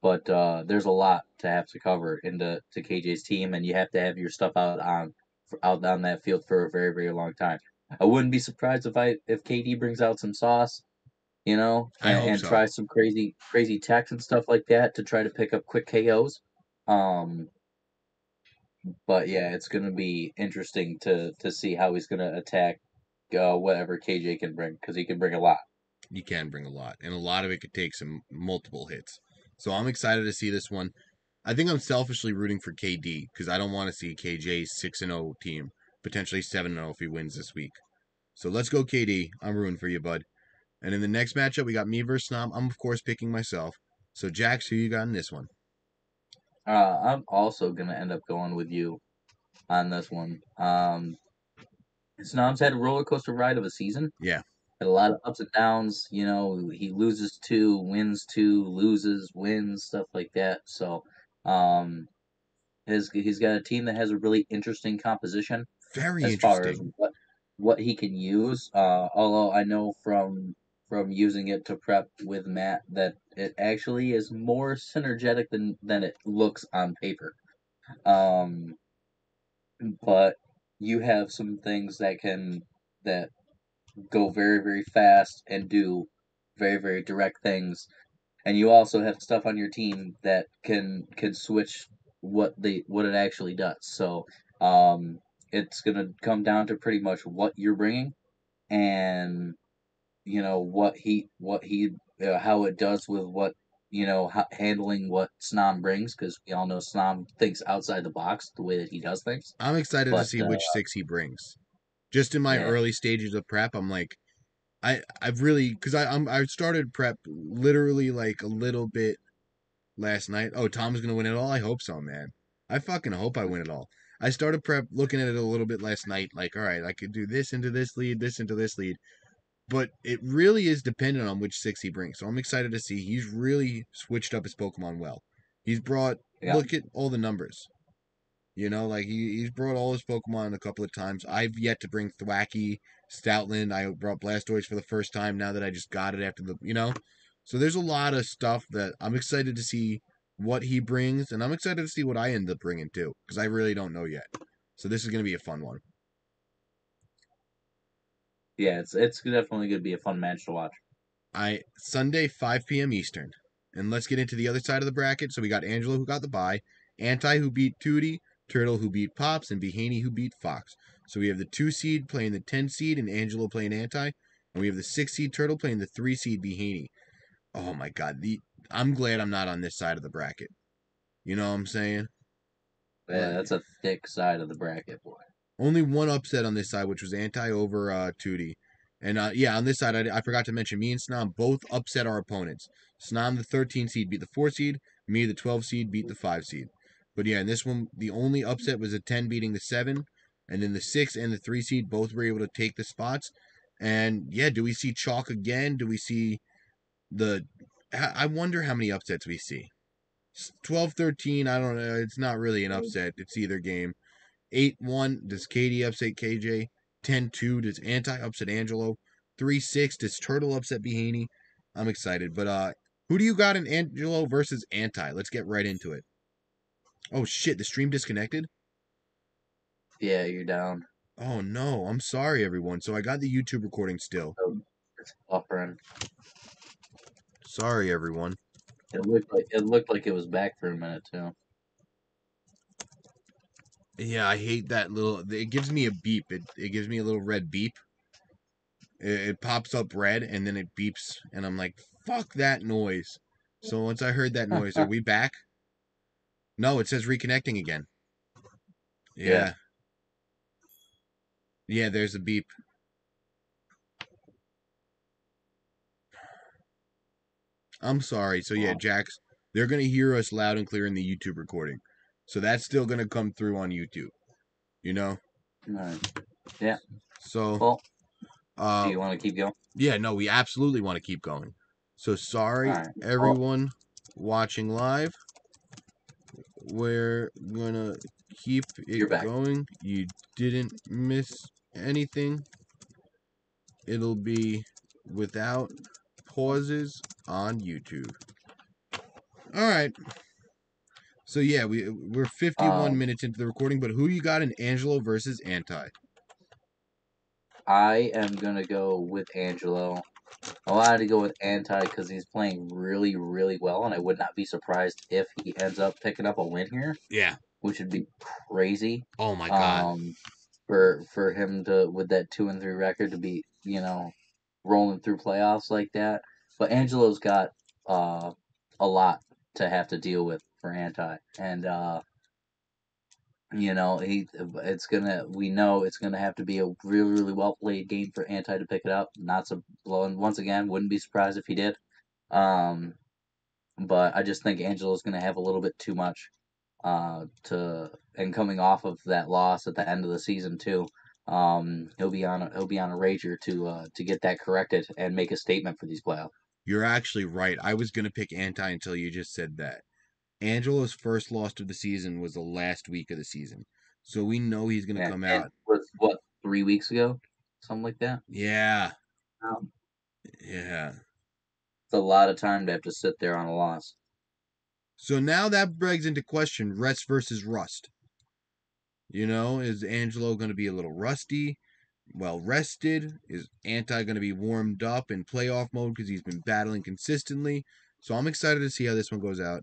but uh, there's a lot to have to cover into to KJ's team, and you have to have your stuff out on out on that field for a very very long time. I wouldn't be surprised if I if KD brings out some sauce, you know, and, and so. tries some crazy crazy tech and stuff like that to try to pick up quick KOs. Um, but yeah, it's gonna be interesting to to see how he's gonna attack uh, whatever KJ can bring because he can bring a lot you can bring a lot, and a lot of it could take some multiple hits. So I'm excited to see this one. I think I'm selfishly rooting for KD because I don't want to see KJ's six and zero oh team potentially seven and zero oh if he wins this week. So let's go KD. I'm rooting for you, bud. And in the next matchup, we got me versus Snom. I'm of course picking myself. So Jax, who you got in this one? Uh, I'm also gonna end up going with you on this one. Um, Snom's had a roller coaster ride of a season. Yeah a lot of ups and downs. You know, he loses two, wins two, loses, wins, stuff like that. So, um, his he's got a team that has a really interesting composition. Very as interesting. far as what what he can use. Uh, although I know from from using it to prep with Matt that it actually is more synergetic than than it looks on paper. Um, but you have some things that can that go very very fast and do very very direct things. And you also have stuff on your team that can can switch what they what it actually does. So um it's going to come down to pretty much what you're bringing and you know what he what he uh, how it does with what you know ha- handling what Snom brings because we all know Snom thinks outside the box the way that he does things. I'm excited but, to see uh, which six he brings just in my yeah. early stages of prep, I'm like, I I've really because I I'm I started prep literally like a little bit last night. Oh, Tom's gonna win it all. I hope so, man. I fucking hope I win it all. I started prep looking at it a little bit last night. Like, all right, I could do this into this lead, this into this lead, but it really is dependent on which six he brings. So I'm excited to see he's really switched up his Pokemon well. He's brought yeah. look at all the numbers. You know, like he, he's brought all his Pokemon a couple of times. I've yet to bring Thwackey, Stoutland. I brought Blastoise for the first time now that I just got it after the, you know. So there's a lot of stuff that I'm excited to see what he brings, and I'm excited to see what I end up bringing too, because I really don't know yet. So this is going to be a fun one. Yeah, it's it's definitely going to be a fun match to watch. I Sunday 5 p.m. Eastern, and let's get into the other side of the bracket. So we got Angelo who got the bye, Anti who beat Tootie, Turtle who beat Pops, and Behaney who beat Fox. So we have the two seed playing the 10 seed and Angelo playing Anti. And we have the six seed Turtle playing the three seed Behaney. Oh my god, the I'm glad I'm not on this side of the bracket. You know what I'm saying? Yeah, that's a thick side of the bracket, boy. Only one upset on this side, which was anti over uh, Tootie. And uh, yeah, on this side, I, I forgot to mention me and Snom both upset our opponents. Snom, the 13 seed, beat the 4 seed. Me, the 12 seed, beat the 5 seed. But yeah, in this one, the only upset was a 10 beating the 7. And then the 6 and the 3 seed both were able to take the spots. And yeah, do we see chalk again? Do we see the. I wonder how many upsets we see. 12 13, I don't know. It's not really an upset. It's either game. 8 1, does KD upset KJ? 10 2, does Anti upset Angelo? 3 6, does Turtle upset Behaney? I'm excited. But uh who do you got in Angelo versus Anti? Let's get right into it. Oh shit, the stream disconnected? Yeah, you're down. Oh no, I'm sorry everyone. So I got the YouTube recording still. Oh, it's buffering. Sorry everyone. It looked like it looked like it was back for a minute too. Yeah, I hate that little. It gives me a beep. It it gives me a little red beep. It, it pops up red and then it beeps, and I'm like, "Fuck that noise." So once I heard that noise, are we back? No, it says reconnecting again. Yeah. Yeah. Yeah, there's a beep. I'm sorry. So yeah. Jax, they're gonna hear us loud and clear in the YouTube recording. So that's still gonna come through on YouTube. You know? Alright. Yeah. So Well, uh do you want to keep going? yeah, no, we absolutely want to keep going. So sorry Alright. everyone watching live. We're gonna keep it going. You didn't miss anything. It'll be without pauses on YouTube. All right. So yeah, we we're 51 Um, minutes into the recording, but who you got in Angelo versus Anti? I am gonna go with Angelo. I wanted to go with Anti because he's playing really, really well, and I would not be surprised if he ends up picking up a win here, Yeah. which would be crazy. Oh my god. Um, for for him to with that two and three record to be you know rolling through playoffs like that. But Angelo's got uh a lot to have to deal with for anti, and uh, you know he it's gonna we know it's gonna have to be a really really well played game for anti to pick it up. Not so blowing once again. Wouldn't be surprised if he did. Um, but I just think Angelo's gonna have a little bit too much uh, to and coming off of that loss at the end of the season too. Um, he'll be on a, he'll be on a rager to uh, to get that corrected and make a statement for these playoffs. You're actually right. I was gonna pick anti until you just said that. Angelo's first loss of the season was the last week of the season, so we know he's gonna come out. was what three weeks ago, something like that. Yeah, Um, yeah. it's a lot of time to have to sit there on a loss. So now that begs into question rest versus rust. You know, is Angelo going to be a little rusty, well rested? Is Anti going to be warmed up in playoff mode because he's been battling consistently? So I'm excited to see how this one goes out.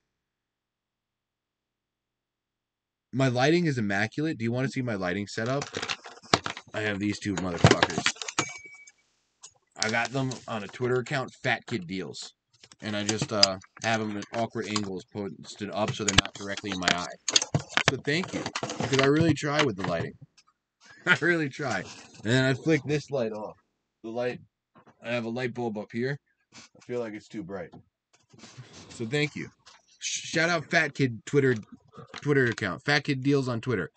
My lighting is immaculate. Do you want to see my lighting setup? I have these two motherfuckers. I got them on a Twitter account, Fat Kid Deals, and I just uh have them at awkward angles posted up so they're not directly in my eye. So thank you, because I really try with the lighting. I really try. And I flick this light off. The light, I have a light bulb up here. I feel like it's too bright. So thank you. Shout out Fat Kid Twitter Twitter account. Fat Kid Deals on Twitter.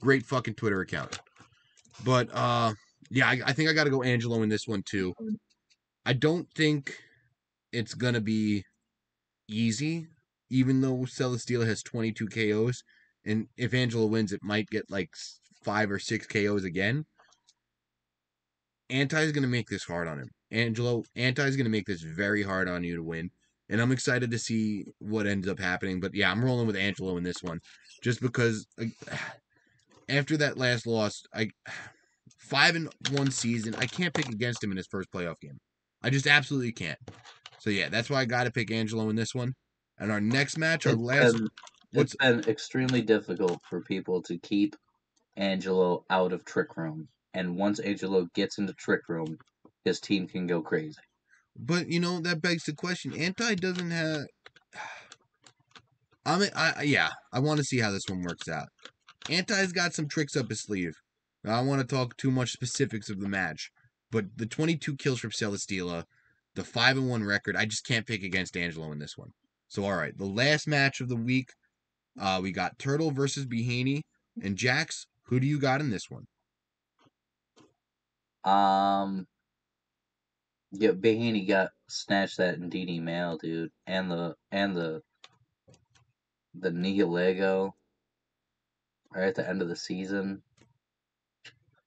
Great fucking Twitter account. But uh yeah, I, I think I got to go Angelo in this one too. I don't think it's gonna be easy, even though Celesteela has 22 KOs, and if Angelo wins, it might get like five or six KOs again. Anti is gonna make this hard on him. Angelo, Anti is gonna make this very hard on you to win, and I'm excited to see what ends up happening. But yeah, I'm rolling with Angelo in this one, just because like, after that last loss, I five and one season, I can't pick against him in his first playoff game. I just absolutely can't. So yeah, that's why I got to pick Angelo in this one. And our next match, our It's last, been, it's been extremely difficult for people to keep Angelo out of Trick Room, and once Angelo gets into Trick Room, his team can go crazy. But you know that begs the question. Anti doesn't have. I mean, I yeah, I want to see how this one works out. Anti's got some tricks up his sleeve. I don't want to talk too much specifics of the match, but the 22 kills from Celesteela, the five and one record, I just can't pick against Angelo in this one. So all right, the last match of the week, uh, we got Turtle versus Behaney and Jax. Who do you got in this one? Um, yeah, Behaney got snatched that Indeedee male, dude, and the and the the Nihilego right at the end of the season.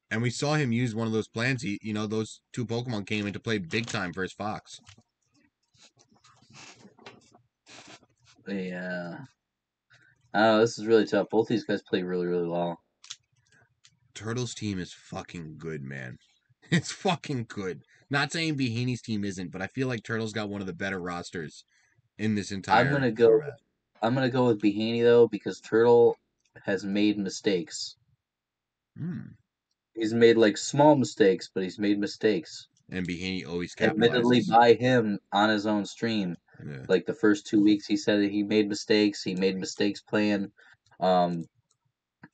And we saw him use one of those plans. He, you know, those two Pokemon came into play big time for his Fox. Yeah. Oh, this is really tough. Both these guys play really, really well. Turtles team is fucking good, man. It's fucking good. Not saying Behaney's team isn't, but I feel like Turtles got one of the better rosters in this entire. I'm gonna go. format. I'm gonna go with Behaney though because Turtle has made mistakes. Hmm. He's made like small mistakes, but he's made mistakes. And Behaney always Admittedly, by him on his own stream. Yeah. Like the first two weeks, he said that he made mistakes. He made mistakes playing um,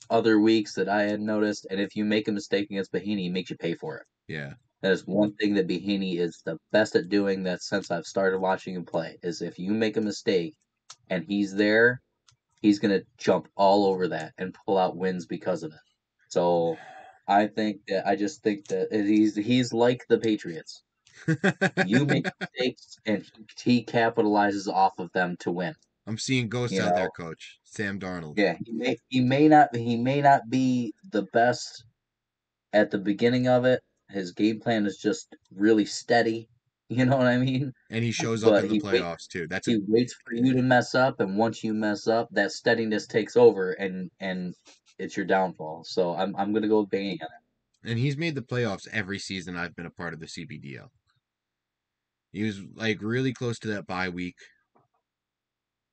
other weeks that I had noticed. And if you make a mistake against Behaney, he makes you pay for it. yeah. That is one thing that Behaney is the best at doing. That since I've started watching him play, is if you make a mistake and he's there, he's gonna jump all over that and pull out wins because of it. So I think that I just think that he's he's like the Patriots. You make mistakes and he capitalizes off of them to win. I'm seeing ghosts You out there. Coach Sam Darnold. Yeah, he may he may not he may not be the best at the beginning of it. His game plan is just really steady. You know what I mean? And he shows up But in the wait- playoffs too. That's a, He waits for you to mess up, and once you mess up, that steadiness takes over, and and it's your downfall. So I'm I'm gonna go with Bang on it. and he's made the playoffs every season I've been a part of the CPDL. He was like really close to that bye week.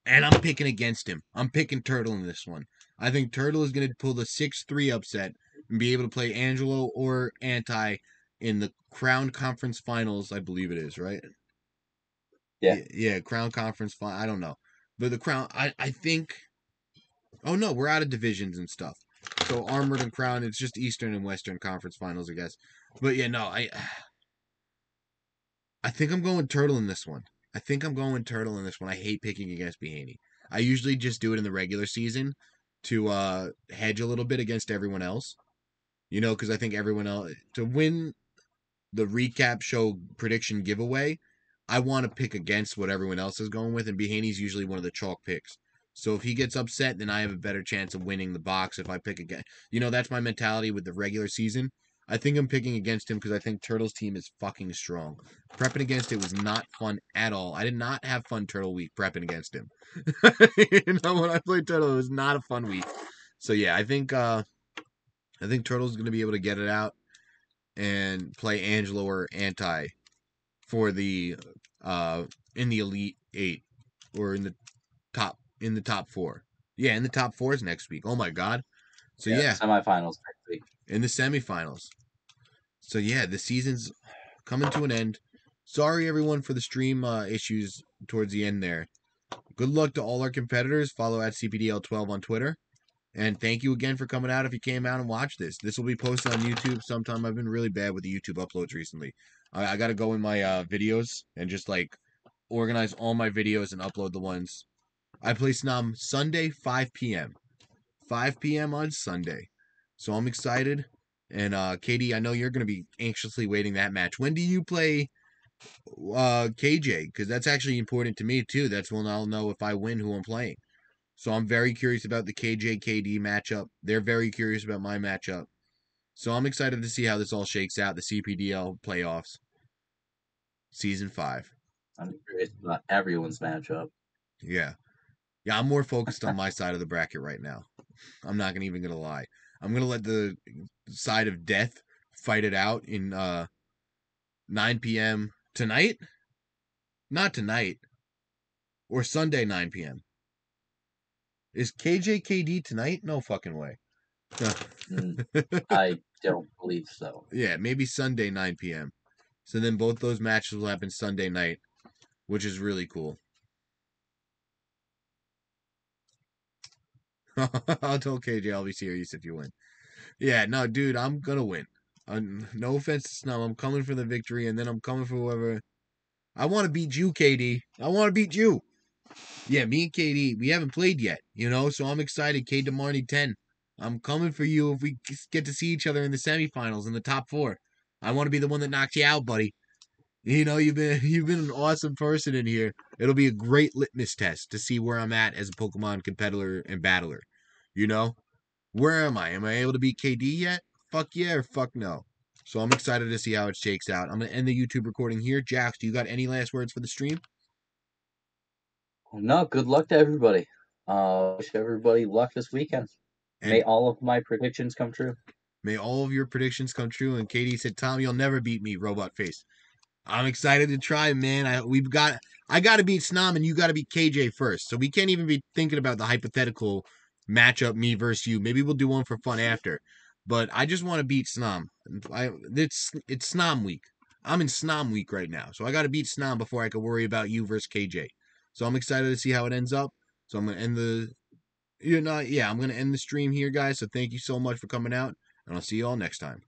And I'm picking against him. I'm picking Turtle in this one. I think Turtle is going to pull the 6 3 upset and be able to play Angelo or Anti in the Crown Conference Finals, I believe it is, right? Yeah. Y- Yeah, Crown Conference Final. I don't know. But the Crown, I, I think. Oh, no, we're out of divisions and stuff. So Armored and Crown, it's just Eastern and Western Conference Finals, I guess. But yeah, no, I. I think I'm going Turtle in this one. I think I'm going Turtle in this one. I hate picking against Behaney. I usually just do it in the regular season to uh hedge a little bit against everyone else. You know, because I think everyone else to win the recap show prediction giveaway, I want to pick against what everyone else is going with, and Behaney's usually one of the chalk picks. So if he gets upset, then I have a better chance of winning the box if I pick again. You know, that's my mentality with the regular season. I think I'm picking against him because I think Turtle's team is fucking strong. Prepping against it was not fun at all. I did not have fun Turtle week prepping against him. you know, when I played Turtle, it was not a fun week. So yeah, I think uh I think Turtle's gonna be able to get it out and play Angelo or Anti for the uh in the Elite Eight or in the top in the top four. Yeah, in the top four is next week. Oh my god. So yeah semifinals next week. in the semifinals. So yeah, the season's coming to an end. Sorry everyone for the stream uh, issues towards the end there. Good luck to all our competitors. Follow at CPDL12 on Twitter. And thank you again for coming out if you came out and watched this. This will be posted on YouTube sometime. I've been really bad with the YouTube uploads recently. I, I got to go in my uh, videos and just like organize all my videos and upload the ones. I play Snom Sunday, 5 p.m. 5 p.m. on Sunday. So I'm excited. And uh KD, I know you're gonna be anxiously waiting that match. When do you play uh KJ? Because that's actually important to me too. That's when I'll know if I win who I'm playing. So I'm very curious about the KJ KD matchup. They're very curious about my matchup. So I'm excited to see how this all shakes out, the CPDL playoffs. Season five. I'm curious about everyone's matchup. Yeah. Yeah, I'm more focused on my side of the bracket right now. I'm not gonna even gonna lie. I'm gonna let the side of death fight it out in uh 9 p.m. tonight? Not tonight. Or Sunday 9 p.m. Is KJKD tonight? No fucking way. Mm, I don't believe so. yeah, maybe Sunday 9 p.m. So then both those matches will happen Sunday night, which is really cool. I'll tell KJ I'll be serious if you win. Yeah, no, dude, I'm gonna win. Uh, no offense to Snom, I'm coming for the victory, and then I'm coming for whoever. I want to beat you, KD. I want to beat you. Yeah, me and KD, we haven't played yet, you know, so I'm excited. K Demarney 10. I'm coming for you if we get to see each other in the semifinals in the top four. I want to be the one that knocks you out, buddy. You know, you've been you've been an awesome person in here. It'll be a great litmus test to see where I'm at as a Pokemon competitor and battler. You know? Where am I? Am I able to beat KD yet? Fuck yeah or fuck no. So I'm excited to see how it shakes out. I'm gonna end the YouTube recording here. Jax, do you got any last words for the stream? No, good luck to everybody. Uh, wish everybody luck this weekend. And May all of my predictions come true. may all of your predictions come true. And KD said, Tom, you'll never beat me, Robot Face. I'm excited to try, man. I we've got I gotta beat Snom and you gotta beat KJ first. So we can't even be thinking about the hypothetical matchup, me versus you. Maybe we'll do one for fun after. But I just want to beat Snom. I it's it's Snom week. I'm in Snom week right now. So I gotta beat Snom before I can worry about you versus KJ. So I'm excited to see how it ends up. So I'm gonna end the you know, yeah, I'm gonna end the stream here, guys. So thank you so much for coming out, and I'll see you all next time.